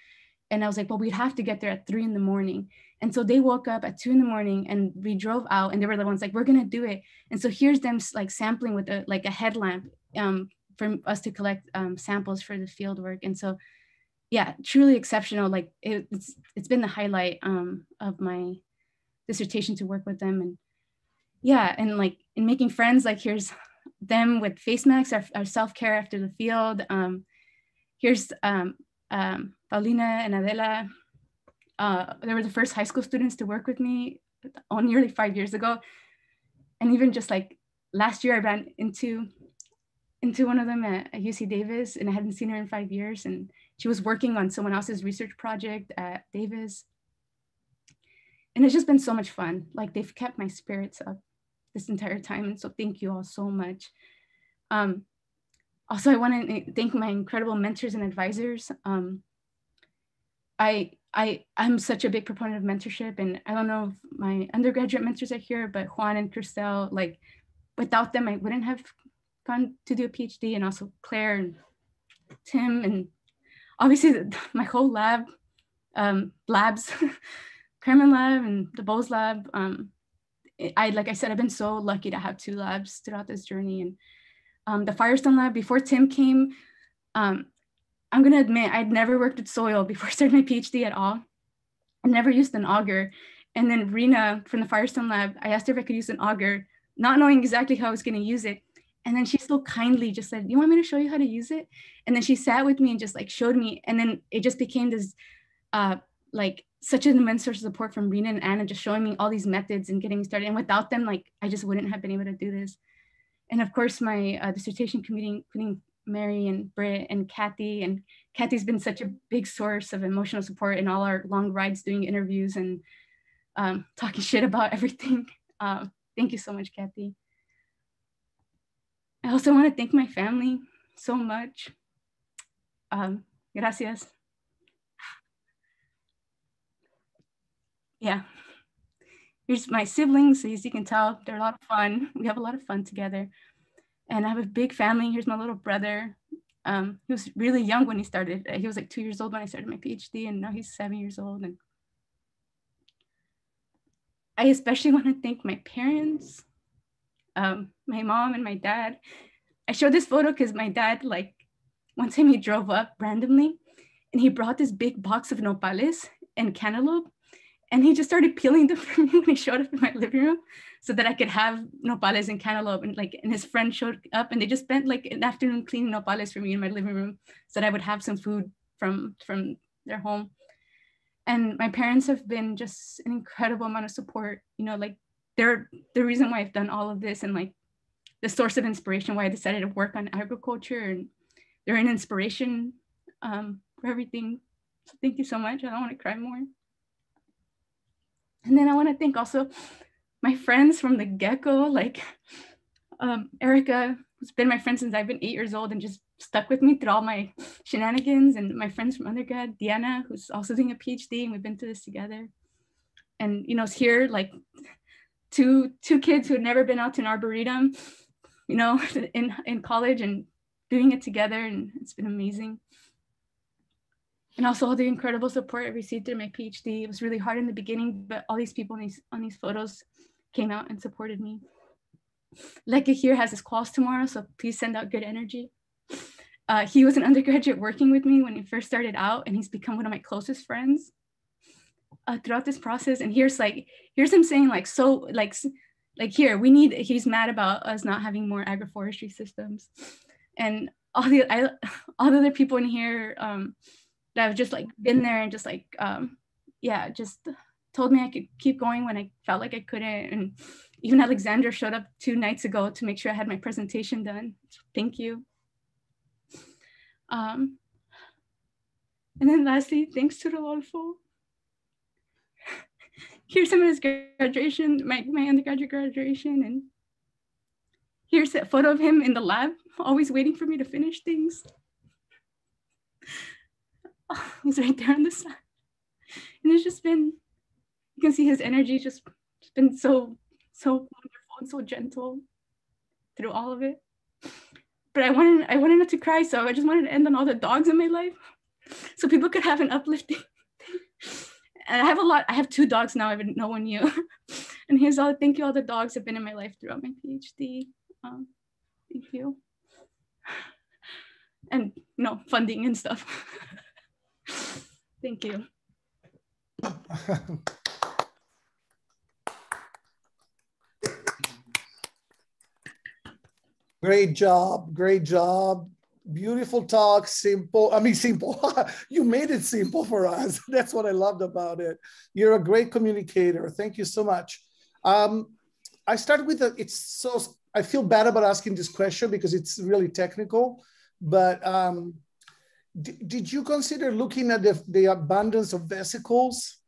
And I was like, well, we'd have to get there at three in the morning. And so they woke up at two in the morning and we drove out and they were the ones like, we're gonna do it. And so here's them like sampling with a, like a headlamp um, for us to collect um, samples for the field work. And so, yeah, truly exceptional. Like it, it's, it's been the highlight um, of my dissertation to work with them. And yeah, and like in making friends, like here's them with face masks, our, our self-care after the field. Um, here's um, um, Paulina and Adela. Uh, they were the first high school students to work with me on nearly five years ago. And even just like last year, I ran into into one of them at, at UC Davis and I hadn't seen her in five years. And she was working on someone else's research project at Davis. And it's just been so much fun. Like they've kept my spirits up this entire time. And so thank you all so much. Um, also, I want to thank my incredible mentors and advisors. Um, I, I, I'm such a big proponent of mentorship and I don't know if my undergraduate mentors are here, but Juan and Christelle, like without them, I wouldn't have gone to do a PhD and also Claire and Tim and obviously the, my whole lab, um, labs, Kremen lab and the Bowles lab, um, I like I said, I've been so lucky to have two labs throughout this journey. And um, the Firestone lab before Tim came, um, I'm gonna admit I'd never worked with soil before I started my PhD at all. I never used an auger. And then Rena from the Firestone lab, I asked her if I could use an auger, not knowing exactly how I was gonna use it. And then she so kindly just said, you want me to show you how to use it? And then she sat with me and just like showed me. And then it just became this uh, like such an immense source of support from Rena and Anna, just showing me all these methods and getting started. And without them, like I just wouldn't have been able to do this. And of course, my uh, dissertation committee, including Mary and Britt and Kathy. And Kathy's been such a big source of emotional support in all our long rides doing interviews and um, talking shit about everything. Um, thank you so much, Kathy. I also want to thank my family so much. Um, gracias. Yeah. Here's my siblings. So As you can tell, they're a lot of fun. We have a lot of fun together. And I have a big family. Here's my little brother. Um, he was really young when he started. He was like two years old when I started my PhD, and now he's seven years old. And I especially want to thank my parents, um, my mom and my dad. I showed this photo because my dad, like, one time he drove up randomly and he brought this big box of nopales and cantaloupe and he just started peeling them for me when he showed up in my living room so that I could have nopales and cantaloupe. And like, and his friend showed up and they just spent like an afternoon cleaning nopales for me in my living room so that I would have some food from, from their home. And my parents have been just an incredible amount of support, you know, like they're the reason why I've done all of this and like the source of inspiration why I decided to work on agriculture and they're an inspiration um, for everything. So thank you so much. I don't want to cry more. And then I want to thank also my friends from the get-go, like um, Erica, who's been my friend since I've been eight years old and just stuck with me through all my shenanigans, and my friends from undergrad, Diana, who's also doing a PhD, and we've been through this together. And you know, it's here like two two kids who had never been out to an arboretum, you know, in in college and doing it together, and it's been amazing and also all the incredible support I received through my PhD. It was really hard in the beginning, but all these people on these, on these photos came out and supported me. Leke here has his calls tomorrow, so please send out good energy. Uh, he was an undergraduate working with me when he first started out, and he's become one of my closest friends uh, throughout this process. And here's like, here's him saying like, so like, like here, we need, he's mad about us not having more agroforestry systems. And all the, I, all the other people in here, um, that I've just like been there and just like um yeah just told me I could keep going when I felt like I couldn't. And even Alexander showed up two nights ago to make sure I had my presentation done. Thank you. Um and then lastly thanks to Rodolfo here's some of his graduation my, my undergraduate graduation and here's a photo of him in the lab always waiting for me to finish things he's right there on the side. And it's just been, you can see his energy just, just been so, so wonderful and so gentle through all of it. But I wanted, I wanted not to cry, so I just wanted to end on all the dogs in my life, so people could have an uplifting. and I have a lot. I have two dogs now. I no one knew. and here's all. Thank you. All the dogs have been in my life throughout my PhD. Um, thank you. And you know, funding and stuff. Thank you. great job. Great job. Beautiful talk, simple. I mean, simple. you made it simple for us. That's what I loved about it. You're a great communicator. Thank you so much. Um, I started with a, it's so, I feel bad about asking this question because it's really technical, but um, did you consider looking at the, the abundance of vesicles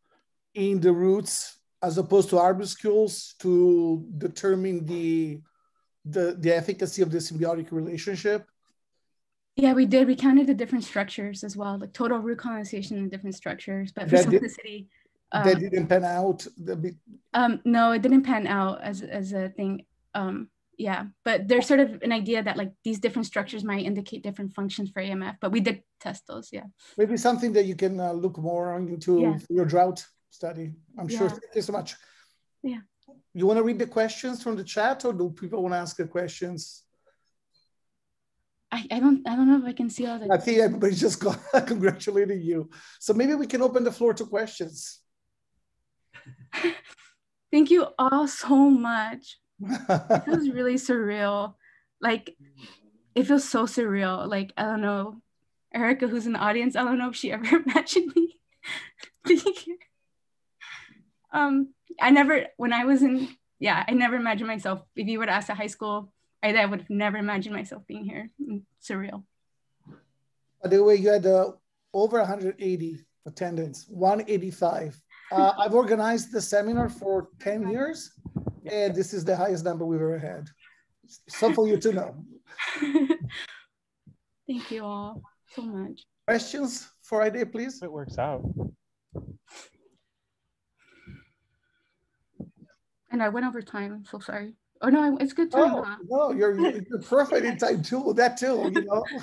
in the roots as opposed to arbuscules to determine the, the, the efficacy of the symbiotic relationship? Yeah, we did. We counted the different structures as well, like total root colonization in different structures. But for that simplicity, did, um, that didn't pan out. Um, no, it didn't pan out as as a thing. Um, yeah but there's sort of an idea that like these different structures might indicate different functions for amf but we did test those yeah maybe something that you can uh, look more into yeah. your drought study i'm yeah. sure thank you so much yeah you want to read the questions from the chat or do people want to ask the questions I, I don't I don't know if I can see all the I think everybody just congratulating you. So maybe we can open the floor to questions. Thank you all so much it feels really surreal. Like it feels so surreal. Like I don't know, Erica, who's in the audience, I don't know if she ever imagined me being here. Um, I never when I was in yeah, I never imagined myself. If you would ask a high school, I, I would have never imagined myself being here. surreal. By the way, you had uh, over 180 attendance, 185. Uh, I've organized the seminar for 10 years and this is the highest number we've ever had. So for you to know. Thank you all so much. Questions for Aidee, please? It works out. And I went over time. I'm so sorry. Oh no, it's good time. Oh, huh? No, you're, you're perfect in time too. That too, you know.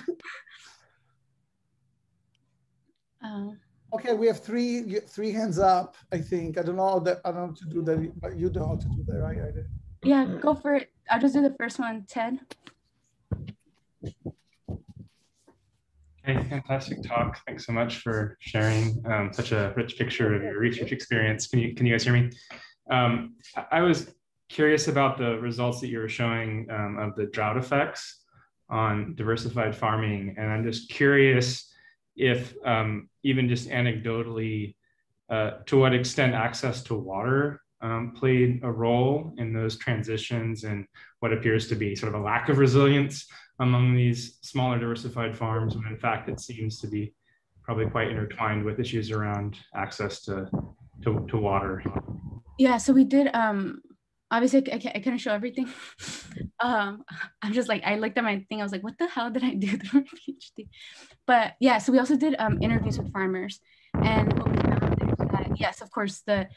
Uh, Okay, we have three three hands up. I think I don't know that I don't know how to do that, but you know how to do that, right? I did. Yeah, go for it. I'll just do the first one, Ted. Hey, fantastic talk. Thanks so much for sharing um, such a rich picture of your research experience. Can you can you guys hear me? Um, I was curious about the results that you were showing um, of the drought effects on diversified farming, and I'm just curious if um, even just anecdotally, uh, to what extent access to water um, played a role in those transitions and what appears to be sort of a lack of resilience among these smaller diversified farms, when in fact it seems to be probably quite intertwined with issues around access to, to, to water. Yeah, so we did, um, obviously I, I, I couldn't show everything. um, I'm just like, I looked at my thing, I was like, what the hell did I do through my PhD? But yeah, so we also did um, interviews with farmers. And what we found is that, yes, of course, the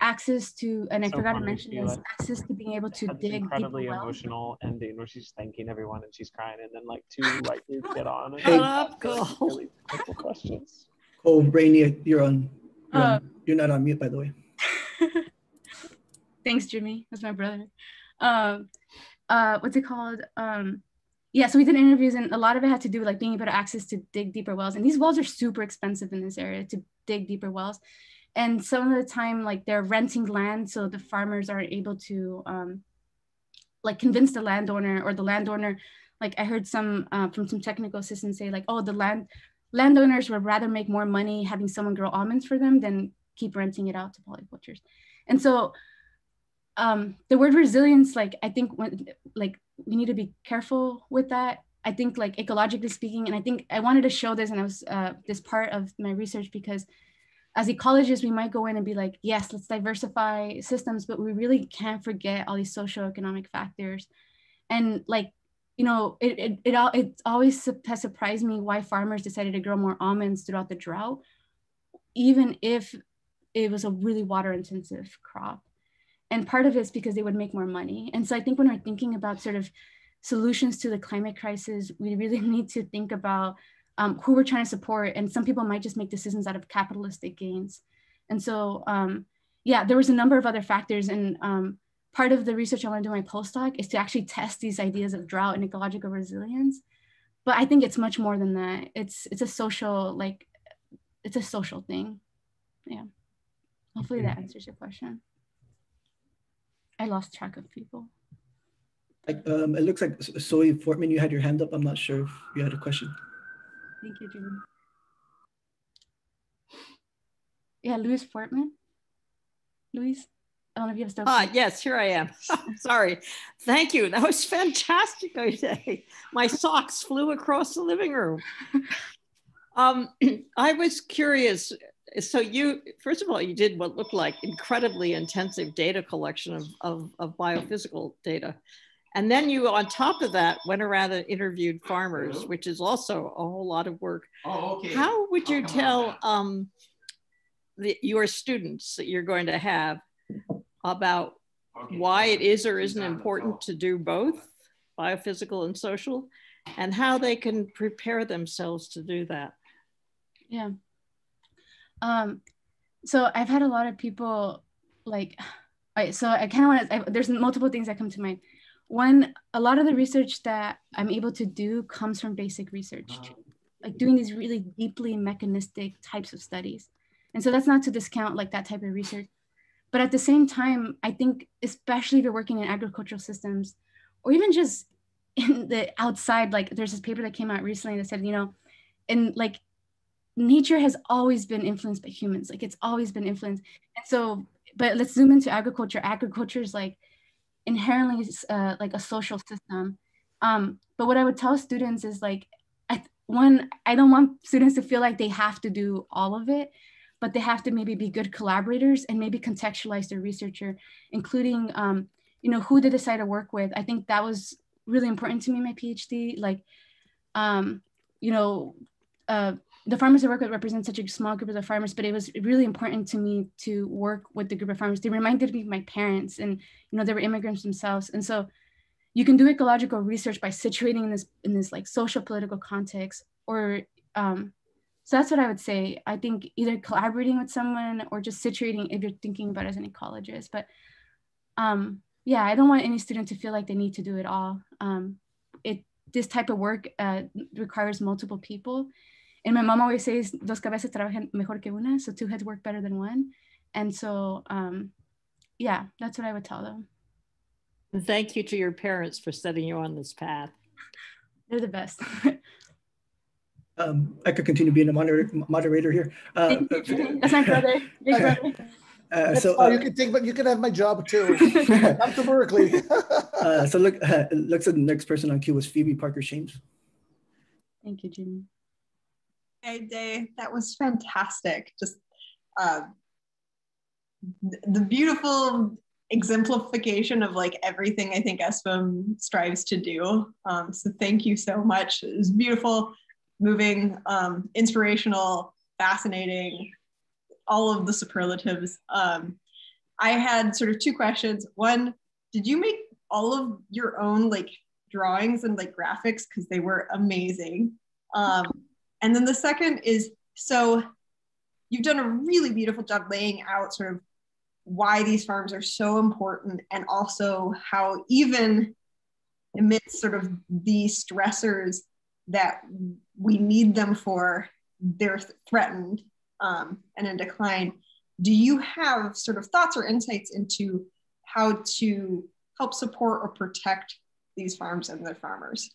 access to, and I so forgot to mention this, access to being able to dig incredibly emotional ending where she's thanking everyone and she's crying, and then like two white dudes get on. And Shut up, go. Really simple questions. Oh, Brainy, you're on. You're, uh, on, you're not on mute, by the way. Thanks, Jimmy. That's my brother. Um, uh, what's it called? Um, yeah, so we did interviews, and a lot of it had to do with like being able to access to dig deeper wells. And these wells are super expensive in this area to dig deeper wells and some of the time like they're renting land so the farmers are able to um, like convince the landowner or the landowner like i heard some uh, from some technical assistants say like oh the land landowners would rather make more money having someone grow almonds for them than keep renting it out to polycultures and so um, the word resilience like i think when like we need to be careful with that i think like ecologically speaking and i think i wanted to show this and i was uh, this part of my research because as ecologists, we might go in and be like, yes, let's diversify systems, but we really can't forget all these socioeconomic factors. And like, you know, it, it, it, all, it always has surprised me why farmers decided to grow more almonds throughout the drought, even if it was a really water intensive crop. And part of it's because they would make more money. And so I think when we're thinking about sort of solutions to the climate crisis, we really need to think about um, who we're trying to support. And some people might just make decisions out of capitalistic gains. And so, um, yeah, there was a number of other factors. And um, part of the research I want to do in my postdoc is to actually test these ideas of drought and ecological resilience. But I think it's much more than that. It's it's a social like it's a social thing. Yeah. Hopefully that answers your question. I lost track of people. Like, um, it looks like Zoe Fortmann, you had your hand up. I'm not sure if you had a question. Thank you, Julie. Yeah, Louise Fortmann. Louise, I don't know if you have stuff. Ah, yes, here I am. Sorry. Thank you. That was fantastic today. My socks flew across the living room. Um, I was curious. So you, first of all, you did what looked like incredibly intensive data collection of, of, of biophysical data. And then you, on top of that, went around and interviewed farmers, which is also a whole lot of work. Oh, okay. How would you tell um, the, your students that you're going to have about okay. why it is or isn't important to do both biophysical and social, and how they can prepare themselves to do that? Yeah. Um, so I've had a lot of people like, right, so I kind of want to, there's multiple things that come to mind. One a lot of the research that i'm able to do comes from basic research too. like doing these really deeply mechanistic types of studies. And so that's not to discount like that type of research. But at the same time i think especially if you're working in agricultural systems or even just in the outside like there's this paper that came out recently that said you know and like nature has always been influenced by humans like it's always been influenced and so but let's zoom into agriculture agriculture is like inherently uh, like a social system. Um, but what I would tell students is like, I, one, I don't want students to feel like they have to do all of it, but they have to maybe be good collaborators and maybe contextualize their researcher, including, um, you know, who they decide to work with. I think that was really important to me my PhD. Like, um, you know, uh, the farmers I work with represent such a small group of the farmers, but it was really important to me to work with the group of farmers. They reminded me of my parents and, you know, they were immigrants themselves. And so you can do ecological research by situating in this, in this like social political context, or um, so that's what I would say. I think either collaborating with someone or just situating if you're thinking about as an ecologist. But um, yeah, I don't want any student to feel like they need to do it all. Um, it this type of work uh, requires multiple people. And my mom always says, dos cabezas trabajan mejor que una, so two heads work better than one. And so, um, yeah, that's what I would tell them. And thank you to your parents for setting you on this path. They're the best. um, I could continue being a moderator, moderator here. Uh, that's my brother. Big brother. Uh, so uh, you can take, but you can have my job too. Come to Berkeley. uh, so look, uh, looks like the next person on queue was Phoebe Parker Shames. Thank you, Jimmy. Hey, Day, that was fantastic. Just uh, the beautiful exemplification of like everything I think ESPM strives to do. Um, so thank you so much. It was beautiful, moving, um, inspirational, fascinating, all of the superlatives. Um, I had sort of two questions. One, did you make all of your own like drawings and like graphics because they were amazing? And then the second is so you've done a really beautiful job laying out sort of why these farms are so important and also how even amidst sort of the stressors that we need them for, they're threatened um, and in decline. Do you have sort of thoughts or insights into how to help support or protect these farms and their farmers?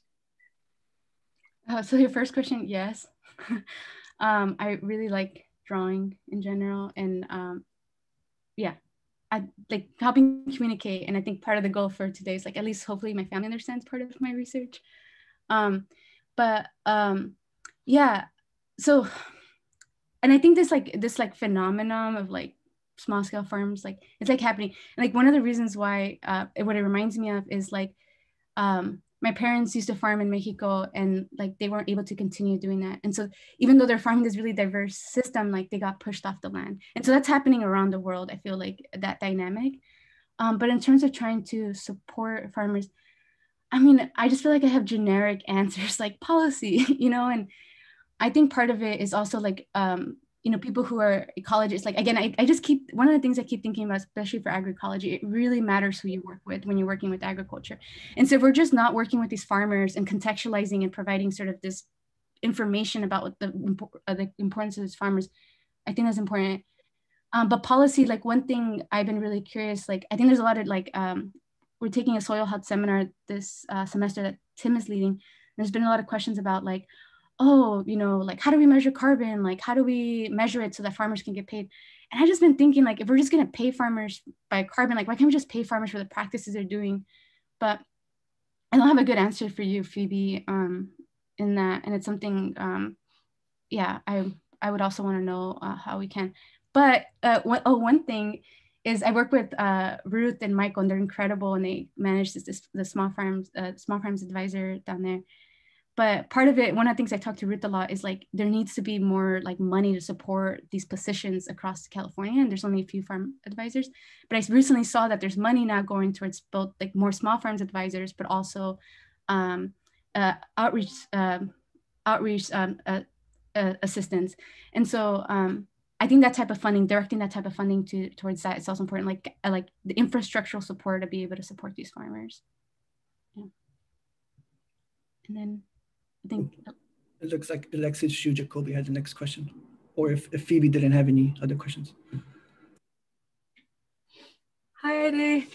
Uh, so your first question, yes. um, I really like drawing in general, and um, yeah, I like helping communicate. And I think part of the goal for today is like at least hopefully my family understands part of my research. Um, but um, yeah, so and I think this like this like phenomenon of like small scale farms like it's like happening and like one of the reasons why uh, what it reminds me of is like um, my parents used to farm in Mexico and like they weren't able to continue doing that. And so even though they're farming this really diverse system, like they got pushed off the land. And so that's happening around the world. I feel like that dynamic. Um, but in terms of trying to support farmers, I mean, I just feel like I have generic answers like policy, you know, and I think part of it is also like um, you know people who are ecologists like again I, I just keep one of the things i keep thinking about especially for agroecology it really matters who you work with when you're working with agriculture. And so if we're just not working with these farmers and contextualizing and providing sort of this information about what the, uh, the importance of these farmers i think that's important. Um, but policy like one thing i've been really curious like i think there's a lot of like um, we're taking a soil health seminar this uh, semester that tim is leading. There's been a lot of questions about like oh, you know, like how do we measure carbon? Like how do we measure it so that farmers can get paid? And I just been thinking like if we're just gonna pay farmers by carbon, like why can't we just pay farmers for the practices they're doing? But I don't have a good answer for you, Phoebe, um, in that, and it's something, um, yeah, I I would also want to know uh, how we can. But uh, one, oh, one thing is I work with uh, Ruth and Michael, and they're incredible, and they manage this, this the small farms uh, small farms advisor down there but part of it one of the things i talk to ruth a lot is like there needs to be more like money to support these positions across california and there's only a few farm advisors but i recently saw that there's money now going towards both like more small farms advisors but also um, uh, outreach um, outreach um, uh, uh, assistance and so um, I think that type of funding, directing that type of funding to towards that is also important, like uh, like the infrastructural support to be able to support these farmers. Yeah. And then I think. It looks like Alexis Shu Jacoby had the next question, or if, if Phoebe didn't have any other questions. Hi, Aidee.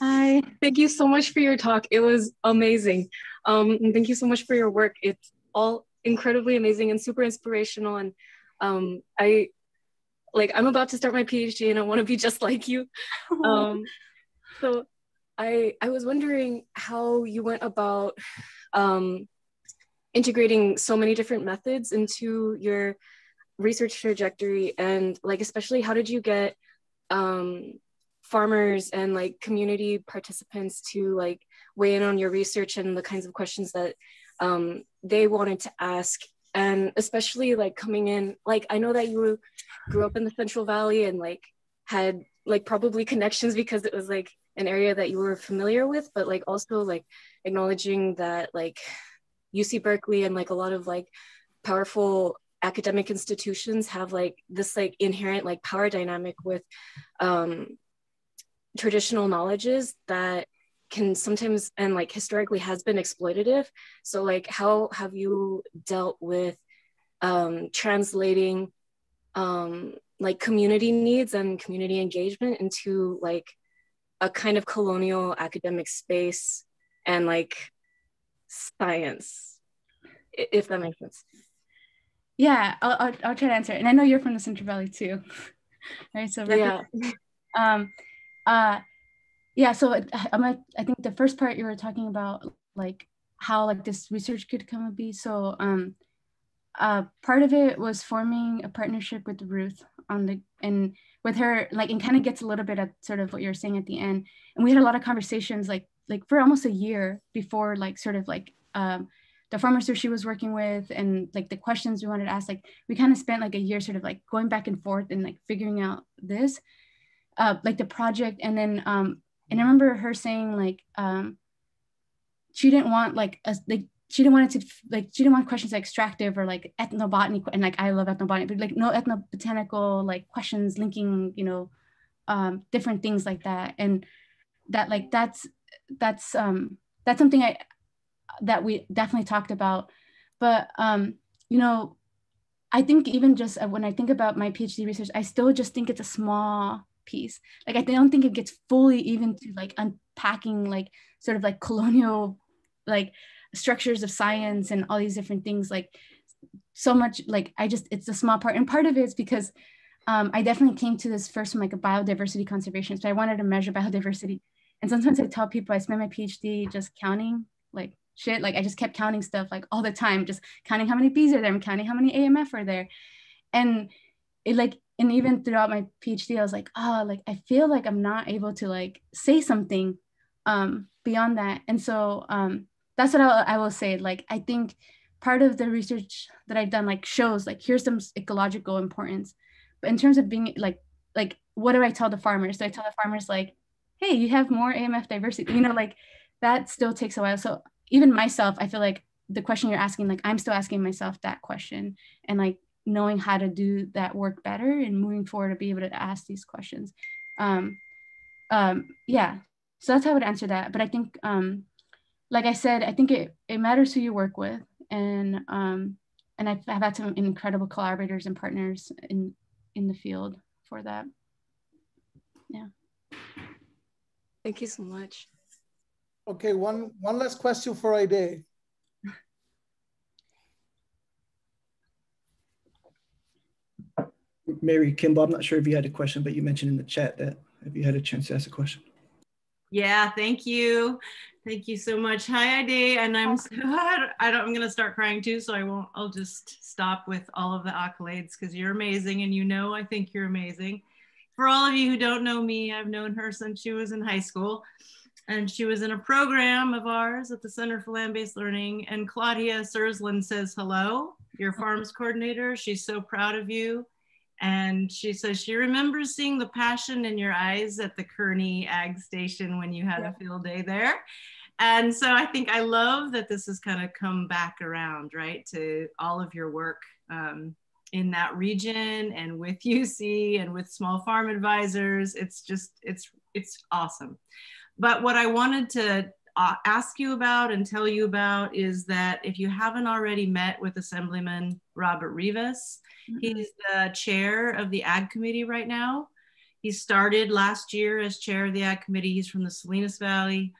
Hi. Thank you so much for your talk. It was amazing. Um, and thank you so much for your work. It's all incredibly amazing and super inspirational. And um, I like I'm about to start my PhD and I want to be just like you. Um, so I I was wondering how you went about um, integrating so many different methods into your research trajectory? And like especially how did you get um, farmers and like community participants to like weigh in on your research and the kinds of questions that um, they wanted to ask? And especially like coming in like i know that you grew up in the central valley and like had like probably connections because it was like an area that you were familiar with but like also like acknowledging that like UC Berkeley and like a lot of like powerful academic institutions have like this like inherent like power dynamic with um, traditional knowledges that can sometimes and like historically has been exploitative. So like how have you dealt with um, translating um, like community needs and community engagement into like a kind of colonial academic space and like science if that makes sense. Yeah I'll, I'll, I'll try to answer it. And i know you're from the central valley too. Right so yeah. Um uh yeah so i'm a, i think the first part you were talking about like how like this research could come to be. So um uh part of it was forming a partnership with ruth on the and with her like and kind of gets a little bit at sort of what you're saying at the end. And we had a lot of conversations like like for almost a year before like sort of like um the farmers who she was working with and like the questions we wanted to ask like we kind of spent like a year sort of like going back and forth and like figuring out this uh like the project and then um and i remember her saying like um she didn't want like a like she didn't want it to like she didn't want questions like extractive or like ethnobotany and like I love ethnobotany, but like no ethnobotanical like questions linking, you know, um, different things like that. And that like that's that's um that's something I that we definitely talked about. But um, you know, I think even just uh, when I think about my PhD research, I still just think it's a small piece. Like I don't think it gets fully even to like unpacking like sort of like colonial like structures of science and all these different things like so much like i just it's a small part and part of it is because um, i definitely came to this first from like a biodiversity conservation so i wanted to measure biodiversity and sometimes i tell people i spent my phd just counting like shit like i just kept counting stuff like all the time just counting how many bees are there i'm counting how many amf are there and it like and even throughout my phd i was like oh like i feel like i'm not able to like say something um beyond that and so um that's what I, I will say. Like, I think part of the research that I've done like shows like here's some ecological importance. But in terms of being like, like what do I tell the farmers? Do I tell the farmers like, hey, you have more AMF diversity? You know, like that still takes a while. So even myself, I feel like the question you're asking, like I'm still asking myself that question and like knowing how to do that work better and moving forward to be able to ask these questions. Um, um, yeah, so that's how I would answer that. But I think um, like I said, I think it, it matters who you work with. And um, and I've, I've had some incredible collaborators and partners in in the field for that. Yeah. Thank you so much. Okay, one one last question for Aidee. Mary Kimball, I'm not sure if you had a question, but you mentioned in the chat that if you had a chance to ask a question. Yeah, thank you. Thank you so much. Hi, Aidee. And I'm so, I don't, I'm going to start crying too, so I won't, I'll just stop with all of the accolades because you're amazing. And you know, I think you're amazing. For all of you who don't know me, I've known her since she was in high school. And she was in a program of ours at the Center for Land-Based Learning. And Claudia Sursland says hello, your farms coordinator. She's so proud of you. And she says she remembers seeing the passion in your eyes at the Kearney Ag Station when you had yeah. a field day there. And so I think I love that this has kind of come back around, right, to all of your work um, in that region and with UC and with small farm advisors. It's just, it's, it's awesome. But what I wanted to uh, ask you about and tell you about is that if you haven't already met with Assemblyman Robert Rivas, mm-hmm. he's the chair of the Ag Committee right now. He started last year as chair of the Ag Committee. He's from the Salinas Valley.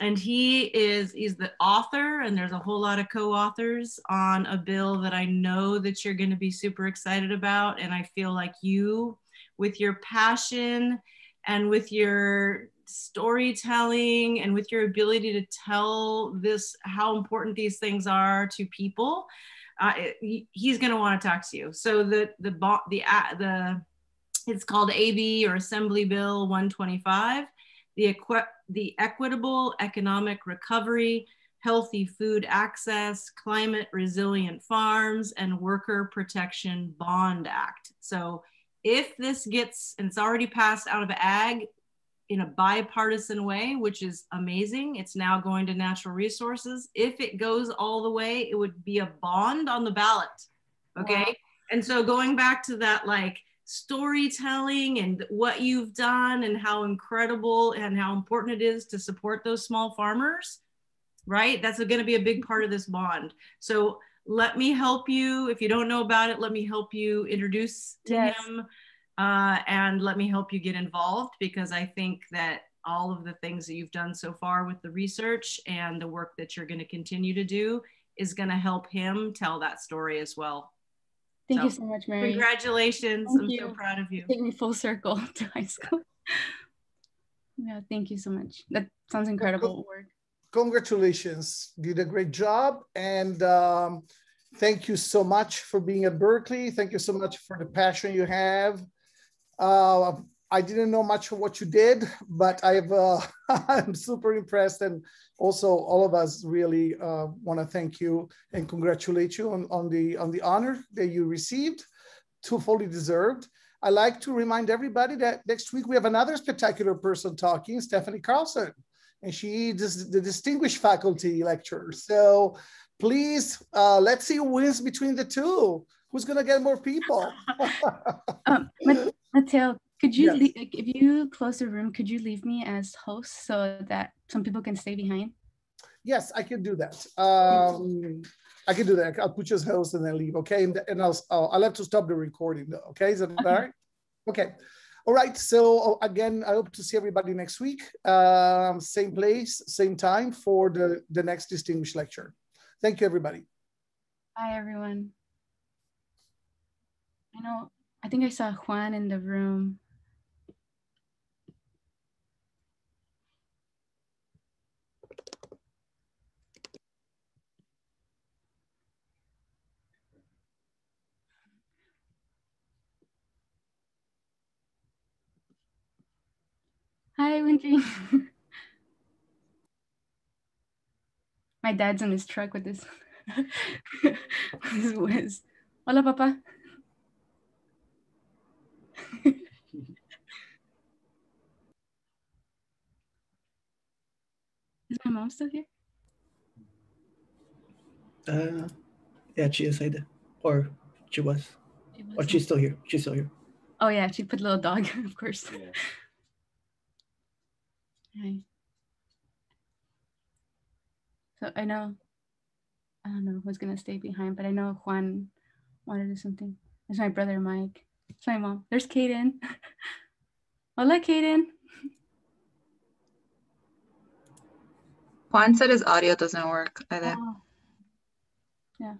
And he is he's the author, and there's a whole lot of co-authors on a bill that I know that you're going to be super excited about. And I feel like you, with your passion and with your storytelling and with your ability to tell this how important these things are to people uh, he's going to want to talk to you so the the the the it's called AB or Assembly Bill 125 the equi- the equitable economic recovery healthy food access climate resilient farms and worker protection bond act so if this gets and it's already passed out of ag in a bipartisan way, which is amazing. It's now going to natural resources. If it goes all the way, it would be a bond on the ballot. Okay. Wow. And so going back to that, like storytelling and what you've done and how incredible and how important it is to support those small farmers, right? That's going to be a big part of this bond. So let me help you. If you don't know about it, let me help you introduce to Yes. him uh, and let me help you get involved because I think that all of the things that you've done so far with the research and the work that you're going to continue to do is going to help him tell that story as well. Thank you So, so much, Mary. Congratulations. Thank I'm you. so proud of you. Take me full circle to high school. yeah, thank you so much. That sounds incredible work. Congratulations, you did a great job. And um, thank you so much for being at Berkeley. Thank you so much for the passion you have. Uh, I didn't know much of what you did, but I've uh, I'm super impressed, and also all of us really uh, want to thank you and congratulate you on, on the on the honor that you received, too fully deserved. I like to remind everybody that next week we have another spectacular person talking, Stephanie Carlson, and she is the distinguished faculty lecturer. So please, uh, let's see who wins between the two. Who's gonna get more people? Um, Ma- Mateo, could you, Yes. if you close the room, could you leave me as host so that some people can stay behind? Yes, I can do that. Um, I can do that. I'll put you as host and then leave, okay? And, and I'll, I'll, I'll have to stop the recording though, okay? Is that all right? Okay. All right, so uh, again, I hope to see everybody next week. Um, same place, same time for the, the next distinguished lecture. Thank you, everybody. Hi, everyone. I know, I think I saw Juan in the room. Hi, Winfrey. My dad's in his truck with his, his whiz. Hola, papa. Is my mom still here? Uh, yeah, she is Aida. Or she was. Or she's still here. She's still here. Oh yeah, she put a little dog, of course. So I know, I don't know who's gonna stay behind, but I know Juan wanted to do something. There's my brother Mike. It's my mom. There's Kaden. Hola, Kaden. Juan said his audio doesn't work either. Oh. Yeah.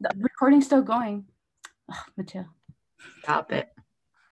The recording's still going. Oh, Mateo. Stop it.